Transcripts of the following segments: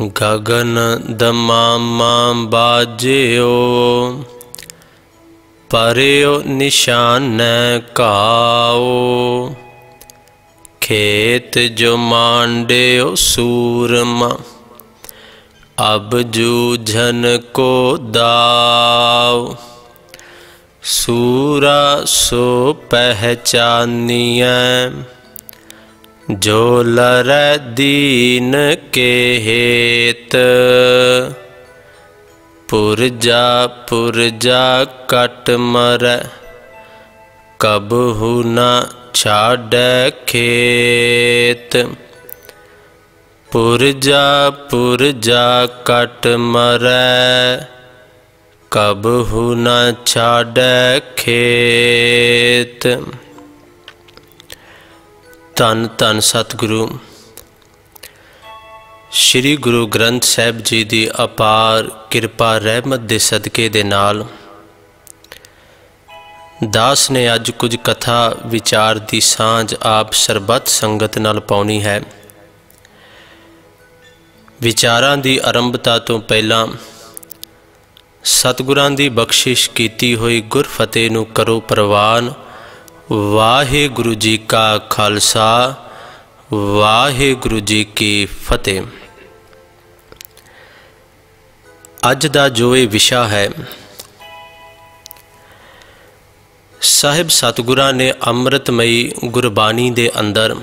Gagan ਦਮਾਮਾ ਬਾਜਿਓ ਪਰਿਓ ਨਿਸ਼ਾਨੈ cow ਖੇਤ ਜੋ ਮਾਂਡਿਓ ਸੂਰਮਾ ਅਬ ਜੂਝਨ ਕੋ ਦਾਉ ਸੂਰਾ ਸੋ ਪਹਿਚਾਨੀਐ ਜੋ ਲਰੈ ਦੀਨ ਕੇ ਹੇਤ, ਪੁਰਜਾ ਪੁਰਜਾ ਕਟ ਮਰੈ ਕਬਹੁ ਨਾ ਛਾੜੈ ਖੇਤ। ਪੁਰਜਾ ਪੁਰਜਾ ਕਟ ਮਰੈ ਕਬਹੁ ਨਾ ਛਾੜੈ ਖੇਤ। ਧੰਨ ਧੰਨ ਸਤਿਗੁਰੂ। ਸ੍ਰੀ ਗੁਰੂ ਗ੍ਰੰਥ ਸਾਹਿਬ ਜੀ ਦੀ ਅਪਾਰ ਕਿਰਪਾ ਰਹਿਮਤ ਦੇ ਸਦਕੇ ਦੇ ਨਾਲ ਦਾਸ ਨੇ ਅੱਜ ਕੁਝ ਕਥਾ ਵਿਚਾਰ ਦੀ ਸਾਂਝ ਆਪ ਸਰਬੱਤ ਸੰਗਤ ਨਾਲ ਪਾਉਣੀ ਹੈ। ਵਿਚਾਰਾਂ ਦੀ ਆਰੰਭਤਾ ਤੋਂ ਪਹਿਲਾਂ ਸਤਿਗੁਰਾਂ ਦੀ ਬਖਸ਼ਿਸ਼ ਕੀਤੀ ਹੋਈ ਗੁਰਫਤਿਹ ਨੂੰ ਕਰੋ ਪ੍ਰਵਾਨ। ਵਾਹਿਗੁਰੂ ਜੀ ਕਾ ਖਾਲਸਾ, ਵਾਹਿਗੁਰੂ ਜੀ ਕੀ ਫਤਿਹ। ਅੱਜ ਦਾ ਜੋ ਇਹ ਵਿਸ਼ਾ ਹੈ, ਸਾਹਿਬ ਸਤਿਗੁਰਾਂ ਨੇ ਅੰਮ੍ਰਿਤਮਈ ਗੁਰਬਾਣੀ ਦੇ ਅੰਦਰ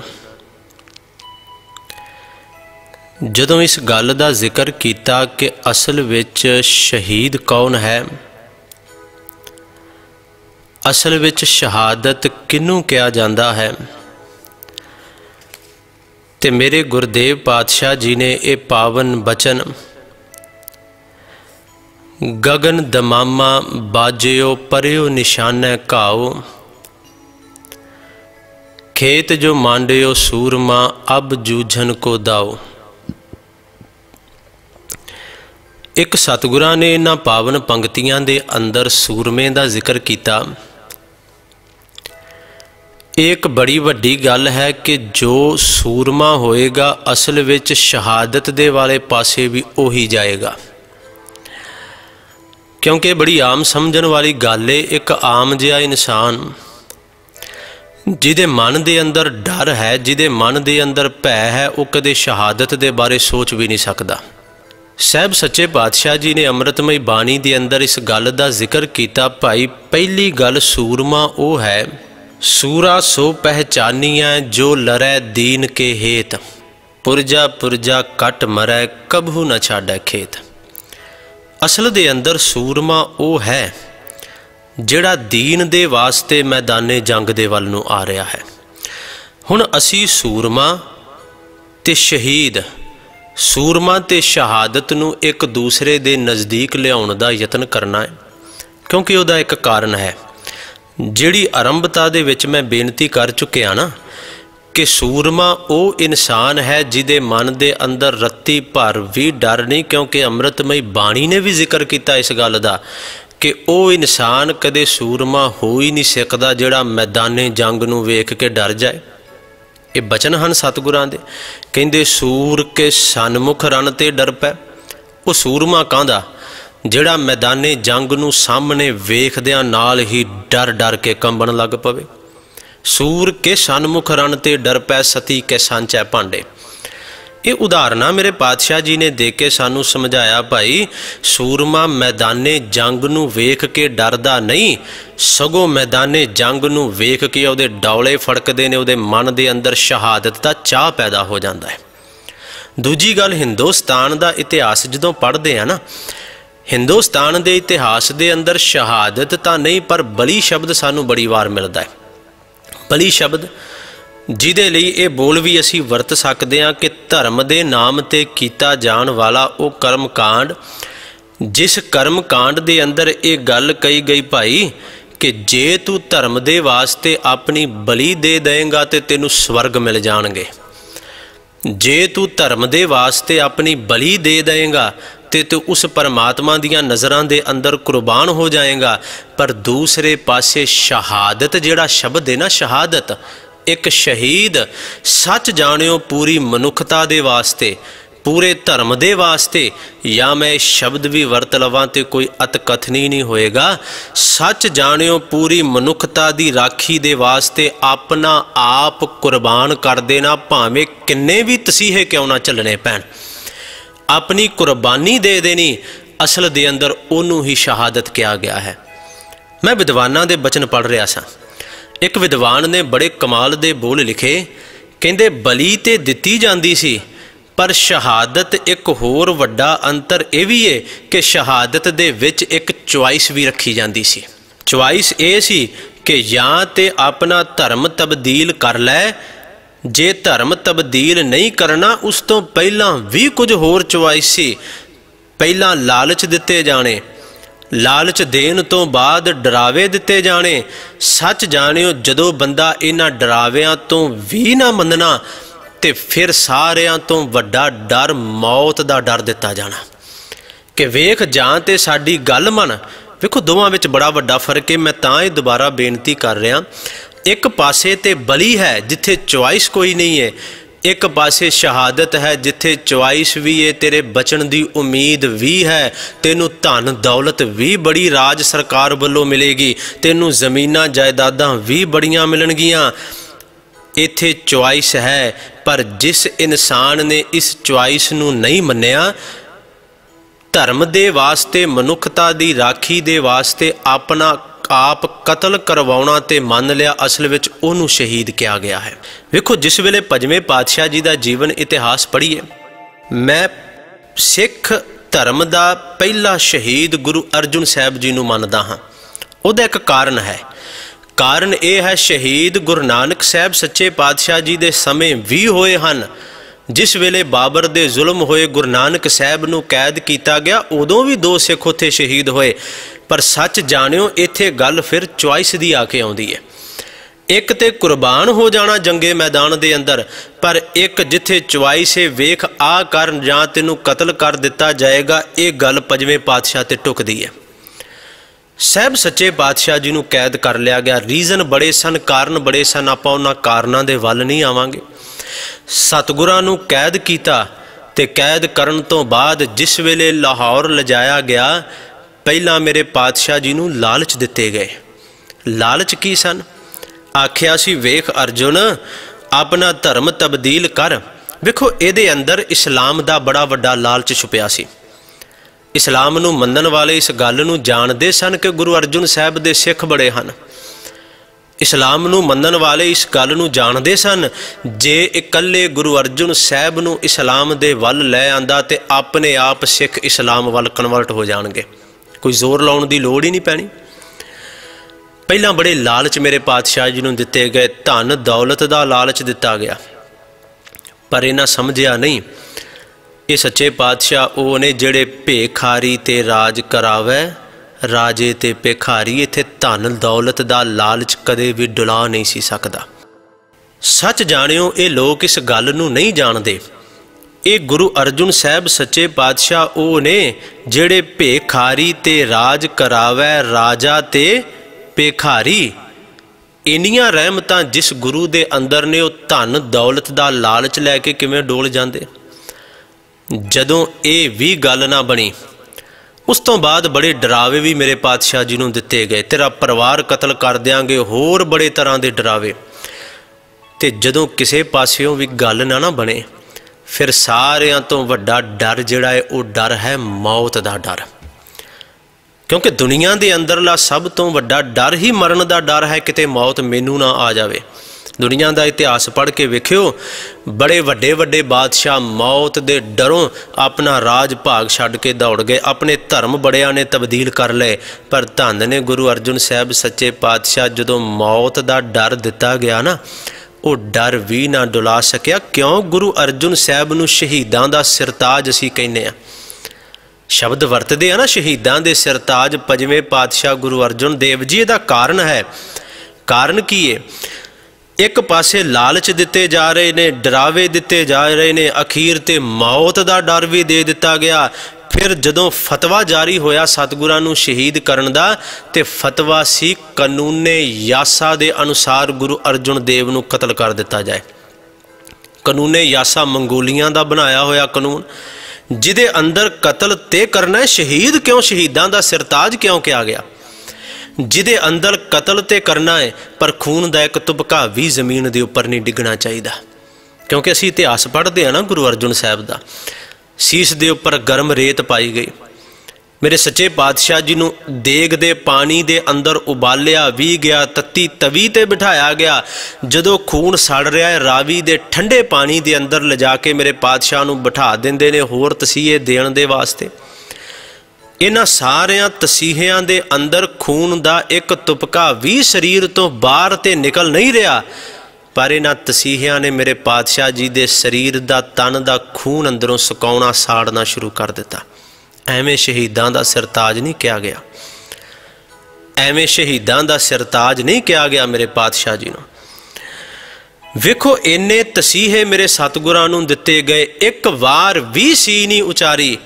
ਜਦੋਂ ਇਸ ਗੱਲ ਦਾ ਜ਼ਿਕਰ ਕੀਤਾ ਕਿ ਅਸਲ ਵਿੱਚ ਸ਼ਹੀਦ ਕੌਣ ਹੈ ਅਸਲ ਵਿੱਚ ਸ਼ਹਾਦਤ ਕਿਹਨੂੰ ਕਿਹਾ ਜਾਂਦਾ ਹੈ? ਤੇ ਮੇਰੇ ਗੁਰਦੇਵ ਪਾਤਸ਼ਾਹ ਜੀ ਨੇ ਇਹ ਪਾਵਨ ਬਚਨ ਗगन ਦਮਾਮਾ ਬਾਜਿਓ ਪਰਿਓ ਨਿਸ਼ਾਨੈ ਘਾਓ, ਖੇਤ ਜੋ ਮਾਂਡਿਓ ਸੂਰਮਾ ਅਬ ਜੂਝਨ ਕੋ ਦਾਓ। ਇੱਕ ਸਤਿਗੁਰਾਂ ਨੇ ਇਹਨਾਂ ਪਾਵਨ ਪੰਕਤੀਆਂ ਦੇ ਅੰਦਰ ਸੂਰਮੇ ਦਾ ਜ਼ਿਕਰ ਕੀਤਾ। ਇੱਕ ਬੜੀ ਵੱਡੀ ਗੱਲ ਹੈ ਕਿ ਜੋ ਸੂਰਮਾ ਹੋਏਗਾ, ਅਸਲ ਵਿੱਚ ਸ਼ਹਾਦਤ ਦੇ ਵਾਲੇ ਪਾਸੇ ਵੀ ਉਹੀ ਜਾਏਗਾ। ਕਿਉਂਕਿ ਬੜੀ ਆਮ ਸਮਝਣ ਵਾਲੀ ਗੱਲ ਏ, ਇੱਕ ਆਮ ਜਿਹਾ ਇਨਸਾਨ, ਜਿਹਦੇ ਮਨ ਦੇ ਅੰਦਰ ਡਰ ਹੈ, ਜਿਹਦੇ ਮਨ ਦੇ ਅੰਦਰ ਭੈ ਹੈ, ਉਹ ਕਦੇ ਸ਼ਹਾਦਤ ਦੇ ਬਾਰੇ ਸੋਚ ਵੀ ਨਹੀਂ ਸਕਦਾ। ਸਹਿਬ ਸੱਚੇ ਪਾਤਸ਼ਾਹ ਜੀ ਨੇ ਅੰਮ੍ਰਿਤਮਈ ਬਾਣੀ ਦੇ ਅੰਦਰ ਇਸ ਗੱਲ ਦਾ ਜ਼ਿਕਰ ਕੀਤਾ, ਭਾਈ, ਪਹਿਲੀ ਗੱਲ ਸੂਰਮਾ ਉਹ ਹੈ ਸੂਰਾ ਸੋ ਪਹਿਚਾਨੀਐ ਜੋ ਲਰੈ ਦੀਨ ਕੇ ਹੇਤ, ਪੁਰਜਾ ਪੁਰਜਾ ਕਟ ਮਰੈ ਕਬਹੂ ਨ ਛਾੜੈ ਖੇਤ। ਅਸਲ ਦੇ ਅੰਦਰ ਸੂਰਮਾ ਉਹ ਹੈ, ਜਿਹੜਾ ਦੀਨ ਦੇ ਵਾਸਤੇ ਮੈਦਾਨੇ ਜੰਗ ਦੇ ਵੱਲ ਨੂੰ ਆ ਰਿਹਾ ਹੈ। ਹੁਣ ਅਸੀਂ ਸੂਰਮਾ ਤੇ ਸ਼ਹੀਦ, ਸੂਰਮਾ ਤੇ ਸ਼ਹਾਦਤ ਨੂੰ ਇੱਕ ਦੂਸਰੇ ਦੇ ਨਜ਼ਦੀਕ ਲਿਆਉਣ ਦਾ ਯਤਨ ਕਰਨਾ ਹੈ, ਕਿਉਂਕਿ ਉਹਦਾ ਇੱਕ ਕਾਰਨ ਹੈ। ਜਿਹੜੀ ਆਰੰਭਤਾ ਦੇ ਵਿੱਚ ਮੈਂ ਬੇਨਤੀ ਕਰ ਚੁੱਕਿਆ ਨਾ ਕਿ ਸੂਰਮਾ ਉਹ ਇਨਸਾਨ ਹੈ ਜਿਹਦੇ ਮਨ ਦੇ ਅੰਦਰ ਰੱਤੀ ਭਰ ਵੀ ਡਰ ਨਹੀਂ, ਕਿਉਂਕਿ ਅੰਮ੍ਰਿਤਮਈ ਬਾਣੀ ਨੇ ਵੀ ਜ਼ਿਕਰ ਕੀਤਾ ਇਸ ਗੱਲ ਦਾ ਕਿ ਉਹ ਇਨਸਾਨ ਕਦੇ ਸੂਰਮਾ ਹੋ ਹੀ ਨਹੀਂ ਸਕਦਾ ਜਿਹੜਾ ਮੈਦਾਨੇ ਜੰਗ ਨੂੰ ਵੇਖ ਕੇ ਡਰ ਜਾਏ। ਇਹ ਬਚਨ ਹਨ ਸਤਿਗੁਰਾਂ ਦੇ। ਕਹਿੰਦੇ, ਸੂਰ ਕੇ ਸਨਮੁਖ ਰਣ ਤੇ ਡਰ ਪੈ। ਉਹ ਸੂਰਮਾ ਕਾਂਦਾ ਜਿਹੜਾ ਮੈਦਾਨੇ ਜੰਗ ਨੂੰ ਸਾਹਮਣੇ ਵੇਖਦਿਆਂ ਨਾਲ ਹੀ ਡਰ ਡਰ ਕੇ ਕੰਬਣ ਲੱਗ ਪਵੇ। ਸੂਰ ਕੇ ਸਨਮੁਖ ਰਨ ਤੇ ਡਰ ਪੈ ਸਤੀ ਕੇ ਸੰਚੈ ਭਾਂਡੇ। ਇਹ ਉਦਾਹਰਨਾਂ ਮੇਰੇ ਪਾਤਸ਼ਾਹ ਜੀ ਨੇ ਦੇ ਕੇ ਸਾਨੂੰ ਸਮਝਾਇਆ, ਭਾਈ, ਸੂਰਮਾ ਮੈਦਾਨੇ ਜੰਗ ਨੂੰ ਵੇਖ ਕੇ ਡਰਦਾ ਨਹੀਂ, ਸਗੋਂ ਮੈਦਾਨੇ ਜੰਗ ਨੂੰ ਵੇਖ ਕੇ ਉਹਦੇ ਡੌਲੇ ਫੜਕਦੇ ਨੇ, ਉਹਦੇ ਮਨ ਦੇ ਅੰਦਰ ਸ਼ਹਾਦਤ ਦਾ ਚਾਹ ਪੈਦਾ ਹੋ ਜਾਂਦਾ ਹੈ। ਦੂਜੀ ਗੱਲ ਹਿੰਦੁਸਤਾਨ ਦਾ ਇਤਿਹਾਸ ਜਦੋਂ ਪੜ੍ਹਦੇ ਆ ਨਾ ਹਿੰਦੁਸਤਾਨ ਦੇ ਇਤਿਹਾਸ ਦੇ ਅੰਦਰ ਸ਼ਹਾਦਤ ਤਾਂ ਨਹੀਂ, ਪਰ ਬਲੀ ਸ਼ਬਦ ਸਾਨੂੰ ਬੜੀ ਵਾਰ ਮਿਲਦਾ ਹੈ। ਬਲੀ ਸ਼ਬਦ ਜਿਹਦੇ ਲਈ ਇਹ ਬੋਲ ਵੀ ਅਸੀਂ ਵਰਤ ਸਕਦੇ ਹਾਂ ਕਿ ਧਰਮ ਦੇ ਨਾਮ ਤੇ ਕੀਤਾ ਜਾਣ ਵਾਲਾ ਉਹ ਕਰਮ ਕਾਂਡ ਜਿਸ ਕਰਮ ਕਾਂਡ ਦੇ ਅੰਦਰ ਇਹ ਗੱਲ ਕਹੀ ਗਈ ਭਾਈ ਕਿ ਜੇ ਤੂੰ ਧਰਮ ਦੇ ਵਾਸਤੇ ਆਪਣੀ ਬਲੀ ਦੇ ਦੇਂਗਾ ਤੇ ਤੈਨੂੰ ਸਵਰਗ ਮਿਲ ਜਾਣਗੇ। ਜੇ ਤੂੰ ਧਰਮ ਦੇ ਵਾਸਤੇ ਆਪਣੀ ਬਲੀ ਦੇ ਦੇਵੇਂਗਾ ਤੇ ਤੂੰ ਉਸ ਪਰਮਾਤਮਾ ਦੀਆਂ ਨਜ਼ਰਾਂ ਦੇ ਅੰਦਰ ਕੁਰਬਾਨ ਹੋ ਜਾਏਗਾ। ਪਰ ਦੂਸਰੇ ਪਾਸੇ ਸ਼ਹਾਦਤ ਜਿਹੜਾ ਸ਼ਬਦ ਹੈ ਨਾ, ਸ਼ਹਾਦਤ, ਇੱਕ ਸ਼ਹੀਦ, ਸੱਚ ਜਾਣਿਓ ਪੂਰੀ ਮਨੁੱਖਤਾ ਦੇ ਵਾਸਤੇ, ਪੂਰੇ ਧਰਮ ਦੇ ਵਾਸਤੇ, ਜਾਂ ਮੈਂ ਸ਼ਬਦ ਵੀ ਵਰਤ ਲਵਾਂ ਤੇ ਕੋਈ ਅਤਕਥਨੀ ਨਹੀਂ ਹੋਏਗਾ। ਸੱਚ ਜਾਣਿਓ ਪੂਰੀ ਮਨੁੱਖਤਾ ਦੀ ਰਾਖੀ ਦੇ ਵਾਸਤੇ ਆਪਣਾ ਆਪ ਕੁਰਬਾਨ ਕਰ ਦੇਣਾ, ਭਾਵੇਂ ਕਿੰਨੇ ਵੀ ਤਸੀਹੇ ਕਿਉਂ ਨਾ ਚੱਲਣੇ ਪੈਣ। ਆਪਣੀ ਕੁਰਬਾਨੀ ਦੇ ਦੇਣੀ ਅਸਲ ਦੇ ਅੰਦਰ ਉਹਨੂੰ ਹੀ ਸ਼ਹਾਦਤ ਕਿਹਾ ਗਿਆ ਹੈ। ਮੈਂ ਵਿਦਵਾਨਾਂ ਦੇ ਬਚਨ ਪੜ੍ਹ ਰਿਹਾ ਸਾਂ। ਇੱਕ ਵਿਦਵਾਨ ਨੇ ਬੜੇ ਕਮਾਲ ਦੇ ਬੋਲ ਲਿਖੇ, ਕਹਿੰਦੇ, ਬਲੀ ਤੇ ਦਿੱਤੀ ਜਾਂਦੀ ਸੀ, ਪਰ ਸ਼ਹਾਦਤ ਇੱਕ ਹੋਰ ਵੱਡਾ ਅੰਤਰ ਇਹ ਵੀ ਹੈ ਕਿ ਸ਼ਹਾਦਤ ਦੇ ਵਿੱਚ ਇੱਕ ਚੁਆਇਸ ਵੀ ਰੱਖੀ ਜਾਂਦੀ ਸੀ। ਚੁਆਇਸ ਇਹ ਸੀ ਕਿ ਜਾਂ ਤੇ ਆਪਣਾ ਧਰਮ ਤਬਦੀਲ ਕਰ ਲੈ ਜੇ ਧਰਮ ਤਬਦੀਲ ਨਹੀਂ ਕਰਨਾ, ਉਸ ਤੋਂ ਪਹਿਲਾਂ ਵੀ ਕੁਝ ਹੋਰ ਚੁਆਇਸ ਸੀ। ਪਹਿਲਾਂ ਲਾਲਚ ਦਿੱਤੇ ਜਾਣੇ। ਲਾਲਚ ਦੇਣ ਤੋਂ ਬਾਅਦ ਡਰਾਵੇ ਦਿੱਤੇ ਜਾਣੇ। ਸੱਚ ਜਾਣਿਓ, ਜਦੋਂ ਬੰਦਾ ਇਹਨਾਂ ਡਰਾਵਿਆਂ ਤੋਂ ਵੀ ਨਾ ਮੰਨਣਾ, ਤੇ ਫਿਰ ਸਾਰਿਆਂ ਤੋਂ ਵੱਡਾ ਡਰ, ਮੌਤ ਦਾ ਡਰ ਦਿੱਤਾ ਜਾਣਾ। ਕਿ ਵੇਖ ਜਾਂ ਤੇ ਸਾਡੀ ਗੱਲ ਮੰਨ। ਵੇਖੋ, ਦੋਵਾਂ ਵਿੱਚ ਬੜਾ ਵੱਡਾ ਫ਼ਰਕ ਹੈ ਮੈਂ ਤਾਂ ਇਹ ਦੁਬਾਰਾ ਬੇਨਤੀ ਕਰ ਰਿਹਾ। ਇੱਕ ਪਾਸੇ ਤੇ ਬਲੀ ਹੈ ਜਿੱਥੇ ਚੁਆਇਸ ਕੋਈ ਨਹੀਂ ਹੈ, ਇੱਕ ਪਾਸੇ ਸ਼ਹਾਦਤ ਹੈ ਜਿੱਥੇ ਚੁਆਇਸ ਵੀ ਹੈ, ਤੇਰੇ ਬਚਣ ਦੀ ਉਮੀਦ ਵੀ ਹੈ, ਤੈਨੂੰ ਧਨ ਦੌਲਤ ਵੀ ਬੜੀ ਰਾਜ ਸਰਕਾਰ ਵੱਲੋਂ ਮਿਲੇਗੀ, ਤੈਨੂੰ ਜ਼ਮੀਨਾਂ ਜਾਇਦਾਦਾਂ ਵੀ ਬੜੀਆਂ ਮਿਲਣਗੀਆਂ। ਇੱਥੇ ਚੁਆਇਸ ਹੈ, ਪਰ ਜਿਸ ਇਨਸਾਨ ਨੇ ਇਸ ਚੁਆਇਸ ਨੂੰ ਨਹੀਂ ਮੰਨਿਆ, ਧਰਮ ਦੇ ਵਾਸਤੇ, ਮਨੁੱਖਤਾ ਦੀ ਰਾਖੀ ਦੇ ਵਾਸਤੇ ਆਪਣਾ ਆਪ ਕਤਲ ਕਰਵਾਉਣਾ ਤੇ ਮੰਨ ਲਿਆ ਅਸਲ ਵਿੱਚ ਉਹਨੂੰ ਸ਼ਹੀਦ ਕਿਹਾ ਗਿਆ ਹੈ। ਵੇਖੋ, ਜਿਸ ਵੇਲੇ ਪੰਜਵੇਂ ਪਾਤਸ਼ਾਹ ਜੀ ਦਾ ਜੀਵਨ ਇਤਿਹਾਸ ਪੜ੍ਹੀਏ, ਮੈਂ ਸਿੱਖ ਧਰਮ ਦਾ ਪਹਿਲਾ ਸ਼ਹੀਦ ਗੁਰੂ ਅਰਜੁਨ ਸਾਹਿਬ ਜੀ ਨੂੰ ਮੰਨਦਾ ਹਾਂ। ਉਹਦਾ ਇੱਕ ਕਾਰਨ ਹੈ। ਕਾਰਨ ਇਹ ਹੈ, ਸ਼ਹੀਦ ਗੁਰੂ ਨਾਨਕ ਸਾਹਿਬ ਸੱਚੇ ਪਾਤਸ਼ਾਹ ਜੀ ਦੇ ਸਮੇਂ ਵੀ ਹੋਏ ਹਨ ਜਿਸ ਵੇਲੇ ਬਾਬਰ ਦੇ ਜ਼ੁਲਮ ਹੋਏ ਗੁਰੂ ਨਾਨਕ ਸਾਹਿਬ ਨੂੰ ਕੈਦ ਕੀਤਾ ਗਿਆ, ਉਦੋਂ ਵੀ ਦੋ ਸਿੱਖ ਉੱਥੇ ਸ਼ਹੀਦ ਹੋਏ। ਪਰ ਸੱਚ ਜਾਣਿਓ, ਇੱਥੇ ਗੱਲ ਫਿਰ ਚੁਆਇਸ ਦੀ ਆ ਕੇ ਆਉਂਦੀ ਹੈ। ਇੱਕ ਤੇ ਕੁਰਬਾਨ ਹੋ ਜਾਣਾ ਜੰਗੇ ਮੈਦਾਨ ਦੇ ਅੰਦਰ, ਪਰ ਇੱਕ ਜਿੱਥੇ ਚੁਆਇਸ ਹੈ ਵੇਖ ਆ ਕਰਨ ਜਾਂ ਤੈਨੂੰ ਕਤਲ ਕਰ ਦਿੱਤਾ ਜਾਏਗਾ, ਇਹ ਗੱਲ ਪੰਜਵੇਂ ਪਾਤਸ਼ਾਹ ਤੇ ਟੁਕਦੀ ਹੈ। ਸਹਿਬ ਸੱਚੇ ਪਾਤਸ਼ਾਹ ਜੀ ਨੂੰ ਕੈਦ ਕਰ ਲਿਆ ਗਿਆ। ਰੀਜ਼ਨ ਬੜੇ ਸਨ, ਕਾਰਨ ਬੜੇ ਸਨ, ਆਪਾਂ ਉਹਨਾਂ ਕਾਰਨਾਂ ਦੇ ਵੱਲ ਨਹੀਂ ਆਵਾਂਗੇ। ਸਤਗੁਰਾਂ ਨੂੰ ਕੈਦ ਕੀਤਾ ਤੇ ਕੈਦ ਕਰਨ ਤੋਂ ਬਾਅਦ ਜਿਸ ਵੇਲੇ ਲਾਹੌਰ ਲਿਜਾਇਆ ਗਿਆ, ਪਹਿਲਾਂ ਮੇਰੇ ਪਾਤਸ਼ਾਹ ਜੀ ਨੂੰ ਲਾਲਚ ਦਿੱਤੇ ਗਏ। ਲਾਲਚ ਕੀ ਸਨ? ਆਖਿਆ ਸੀ, ਵੇਖ ਅਰਜੁਨ, ਆਪਣਾ ਧਰਮ ਤਬਦੀਲ ਕਰ। ਵੇਖੋ, ਇਹਦੇ ਅੰਦਰ ਇਸਲਾਮ ਦਾ ਬੜਾ ਵੱਡਾ ਲਾਲਚ ਛੁਪਿਆ ਸੀ। ਇਸਲਾਮ ਨੂੰ ਮੰਨਣ ਵਾਲੇ ਇਸ ਗੱਲ ਨੂੰ ਜਾਣਦੇ ਸਨ ਕਿ ਗੁਰੂ ਅਰਜੁਨ ਸਾਹਿਬ ਦੇ ਸਿੱਖ ਬੜੇ ਹਨ। ਇਸਲਾਮ ਨੂੰ ਮੰਨਣ ਵਾਲੇ ਇਸ ਗੱਲ ਨੂੰ ਜਾਣਦੇ ਸਨ, ਜੇ ਇਕੱਲੇ ਗੁਰੂ ਅਰਜੁਨ ਸਾਹਿਬ ਨੂੰ ਇਸਲਾਮ ਦੇ ਵੱਲ ਲੈ ਆਂਦਾ ਤੇ ਆਪਣੇ ਆਪ ਸਿੱਖ ਇਸਲਾਮ ਵੱਲ ਕਨਵਰਟ ਹੋ ਜਾਣਗੇ। ਕੋਈ ਜ਼ੋਰ ਲਾਉਣ ਦੀ ਲੋੜ ਹੀ ਨਹੀਂ ਪੈਣੀ। ਪਹਿਲਾਂ ਬੜੇ ਲਾਲਚ ਮੇਰੇ ਪਾਤਸ਼ਾਹ ਜੀ ਨੂੰ ਦਿੱਤੇ ਗਏ, ਧਨ ਦੌਲਤ ਦਾ ਲਾਲਚ ਦਿੱਤਾ ਗਿਆ। ਪਰ ਇਹਨਾਂ ਸਮਝਿਆ ਨਹੀਂ, ਇਹ ਸੱਚੇ ਪਾਤਸ਼ਾਹ ਉਹ ਨੇ ਜਿਹੜੇ ਭੇਖਾਰੀ ਤੇ ਰਾਜ ਕਰਾਵੇ ਰਾਜੇ ਤੇ ਭੇਖਾਰੀ ਇੱਥੇ ਧਨ, ਦੌਲਤ ਦਾ ਲਾਲਚ ਕਦੇ ਵੀ ਡੁਲਾ ਨਹੀਂ ਸੀ ਸਕਦਾ। ਸੱਚ ਜਾਣਿਓ, ਇਹ ਲੋਕ ਇਸ ਗੱਲ ਨੂੰ ਨਹੀਂ ਜਾਣਦੇ। ਇਹ ਗੁਰੂ ਅਰਜੁਨ ਸਾਹਿਬ ਸੱਚੇ ਪਾਤਸ਼ਾਹ ਉਹ ਨੇ ਜਿਹੜੇ ਭੇਖਾਰੀ ਤੇ ਰਾਜ ਕਰਾਵੇ, ਰਾਜਾ ਤੇ ਭੇਖਾਰੀ। ਇੰਨੀਆਂ ਰਹਿਮਤਾਂ ਜਿਸ ਗੁਰੂ ਦੇ ਅੰਦਰ ਨੇ, ਉਹ ਧਨ, ਦੌਲਤ ਦਾ ਲਾਲਚ ਲੈ ਕੇ ਕਿਵੇਂ ਡੋਲ ਜਾਂਦੇ? ਜਦੋਂ ਇਹ ਵੀ ਗੱਲ ਨਾ ਬਣੀ ਉਸ ਤੋਂ ਬਾਅਦ ਬੜੇ ਡਰਾਵੇ ਵੀ ਮੇਰੇ ਪਾਤਸ਼ਾਹ ਜੀ ਨੂੰ ਦਿੱਤੇ ਗਏ। ਤੇਰਾ ਪਰਿਵਾਰ ਕਤਲ ਕਰ ਦਿਆਂਗੇ, ਹੋਰ ਬੜੇ ਤਰ੍ਹਾਂ ਦੇ ਡਰਾਵੇ। ਤੇ ਜਦੋਂ ਕਿਸੇ ਪਾਸਿਓਂ ਵੀ ਗੱਲ ਨਾ ਨਾ ਬਣੇ, ਫਿਰ ਸਾਰਿਆਂ ਤੋਂ ਵੱਡਾ ਡਰ ਜਿਹੜਾ ਹੈ, ਉਹ ਡਰ ਹੈ ਮੌਤ ਦਾ ਡਰ। ਕਿਉਂਕਿ ਦੁਨੀਆ ਦੇ ਅੰਦਰਲਾ ਸਭ ਤੋਂ ਵੱਡਾ ਡਰ ਹੀ ਮਰਨ ਦਾ ਡਰ ਹੈ, ਕਿਤੇ ਮੌਤ ਮੈਨੂੰ ਨਾ ਆ ਜਾਵੇ। ਦੁਨੀਆ ਦਾ ਇਤਿਹਾਸ ਪੜ੍ਹ ਕੇ ਵੇਖਿਓ, ਬੜੇ ਵੱਡੇ ਵੱਡੇ ਬਾਦਸ਼ਾਹ ਮੌਤ ਦੇ ਡਰੋਂ ਆਪਣਾ ਰਾਜ ਭਾਗ ਛੱਡ ਕੇ ਦੌੜ ਗਏ। ਆਪਣੇ ਧਰਮ ਬੜਿਆਂ ਨੇ ਤਬਦੀਲ ਕਰ ਲਏ, ਪਰ ਧੰਨ ਨੇ ਗੁਰੂ ਅਰਜਨ ਸਾਹਿਬ ਸੱਚੇ ਪਾਤਸ਼ਾਹ, ਜਦੋਂ ਮੌਤ ਦਾ ਡਰ ਦਿੱਤਾ ਗਿਆ ਨਾ, ਉਹ ਡਰ ਵੀ ਨਾ ਡੁਲਾ ਸਕਿਆ। ਕਿਉਂ? ਗੁਰੂ ਅਰਜੁਨ ਸਾਹਿਬ ਨੂੰ ਸ਼ਹੀਦਾਂ ਦਾ ਸਿਰਤਾਜ ਅਸੀਂ ਕਹਿੰਦੇ ਆ ਸ਼ਬਦ ਵਰਤਦੇ ਆ ਨਾ, ਸ਼ਹੀਦਾਂ ਦੇ ਸਿਰਤਾਜ। ਪੰਜਵੇਂ ਪਾਤਸ਼ਾਹ ਗੁਰੂ ਅਰਜਨ ਦੇਵ ਜੀ, ਇਹਦਾ ਕਾਰਨ ਹੈ। ਕਾਰਨ ਕੀ ਹੈ ਇੱਕ ਪਾਸੇ ਲਾਲਚ ਦਿੱਤੇ ਜਾ ਰਹੇ ਨੇ, ਡਰਾਵੇ ਦਿੱਤੇ ਜਾ ਰਹੇ ਨੇ, ਅਖੀਰ ਤੇ ਮੌਤ ਦਾ ਡਰ ਵੀ ਦੇ ਦਿੱਤਾ ਗਿਆ। ਫਿਰ ਜਦੋਂ ਫਤਵਾ ਜਾਰੀ ਹੋਇਆ ਸਤਗੁਰਾਂ ਨੂੰ ਸ਼ਹੀਦ ਕਰਨ ਦਾ, ਤੇ ਫਤਵਾ ਸੀ ਕਾਨੂੰਨੇ ਯਾਸਾ ਦੇ ਅਨੁਸਾਰ ਗੁਰੂ ਅਰਜਨ ਦੇਵ ਨੂੰ ਕਤਲ ਕਰ ਦਿੱਤਾ ਜਾਏ। ਕਾਨੂੰਨੇ ਯਾਸਾ ਮੰਗੋਲੀਆਂ ਦਾ ਬਣਾਇਆ ਹੋਇਆ ਕਾਨੂੰਨ, ਜਿਹਦੇ ਅੰਦਰ ਕਤਲ ਤੇ ਕਰਨਾ ਸ਼ਹੀਦ ਕਿਉਂ, ਸ਼ਹੀਦਾਂ ਦਾ ਸਰਤਾਜ ਕਿਉਂ ਕਿਹਾ ਗਿਆ? ਜਿਹਦੇ ਅੰਦਰ ਕਤਲ ਤੇ ਕਰਨਾ ਹੈ ਪਰ ਖੂਨ ਦਾ ਇੱਕ ਤੁਬਕਾ ਵੀ ਜ਼ਮੀਨ ਦੇ ਉੱਪਰ ਨਹੀਂ ਡਿੱਗਣਾ ਚਾਹੀਦਾ। ਕਿਉਂਕਿ ਅਸੀਂ ਇਤਿਹਾਸ ਪੜ੍ਹਦੇ ਆ ਨਾ ਗੁਰੂ ਅਰਜਨ ਸਾਹਿਬ ਦਾ। ਸੀਸ ਦੇ ਉੱਪਰ ਗਰਮ ਰੇਤ ਪਾਈ ਗਈ। ਮੇਰੇ ਸੱਚੇ ਪਾਤਸ਼ਾਹ ਜੀ ਨੂੰ ਦੇਗ ਦੇ ਪਾਣੀ ਦੇ ਅੰਦਰ ਉਬਾਲਿਆ ਵੀ ਗਿਆ, ਤੱਤੀ ਤਵੀ ਤੇ ਬਿਠਾਇਆ ਗਿਆ। ਜਦੋਂ ਖੂਨ ਸੜ ਰਿਹਾ ਹੈ ਰਾਵੀ ਦੇ ਠੰਡੇ ਪਾਣੀ ਦੇ ਅੰਦਰ ਲਿਜਾ ਕੇ ਮੇਰੇ ਪਾਤਸ਼ਾਹ ਨੂੰ ਬਿਠਾ ਦਿੰਦੇ ਨੇ ਹੋਰ ਤਸੀਹੇ ਦੇਣ ਦੇ ਵਾਸਤੇ। ਇਹਨਾਂ ਸਾਰਿਆਂ ਤਸੀਹਿਆਂ ਦੇ ਅੰਦਰ ਖੂਨ ਦਾ ਇੱਕ ਤੁਪਕਾ ਵੀ ਸਰੀਰ ਤੋਂ ਬਾਹਰ ਤੇ ਨਿਕਲ ਨਹੀਂ ਰਿਹਾ। ਪਰ ਇਹਨਾਂ ਤਸੀਹਿਆਂ ਨੇ ਮੇਰੇ ਪਾਤਸ਼ਾਹ ਜੀ ਦੇ ਸਰੀਰ ਦਾ ਤਨ ਦਾ ਖੂਨ ਅੰਦਰੋਂ ਸੁਕਾਉਣਾ, ਸਾੜਨਾ ਸ਼ੁਰੂ ਕਰ ਦਿੱਤਾ। ਐਵੇਂ ਸ਼ਹੀਦਾਂ ਦਾ ਸਰਤਾਜ ਨਹੀਂ ਕਿਹਾ ਗਿਆ। ਐਵੇਂ ਸ਼ਹੀਦਾਂ ਦਾ ਸਰਤਾਜ ਨਹੀਂ ਕਿਹਾ ਗਿਆ ਮੇਰੇ ਪਾਤਸ਼ਾਹ ਜੀ ਨੂੰ। ਵੇਖੋ, ਇੰਨੇ ਤਸੀਹੇ ਮੇਰੇ ਸਤਿਗੁਰਾਂ ਨੂੰ ਦਿੱਤੇ ਗਏ। ਇੱਕ ਵਾਰ ਵੀ ਸੀ ਨਹੀਂ ਉਚਾਰੀ।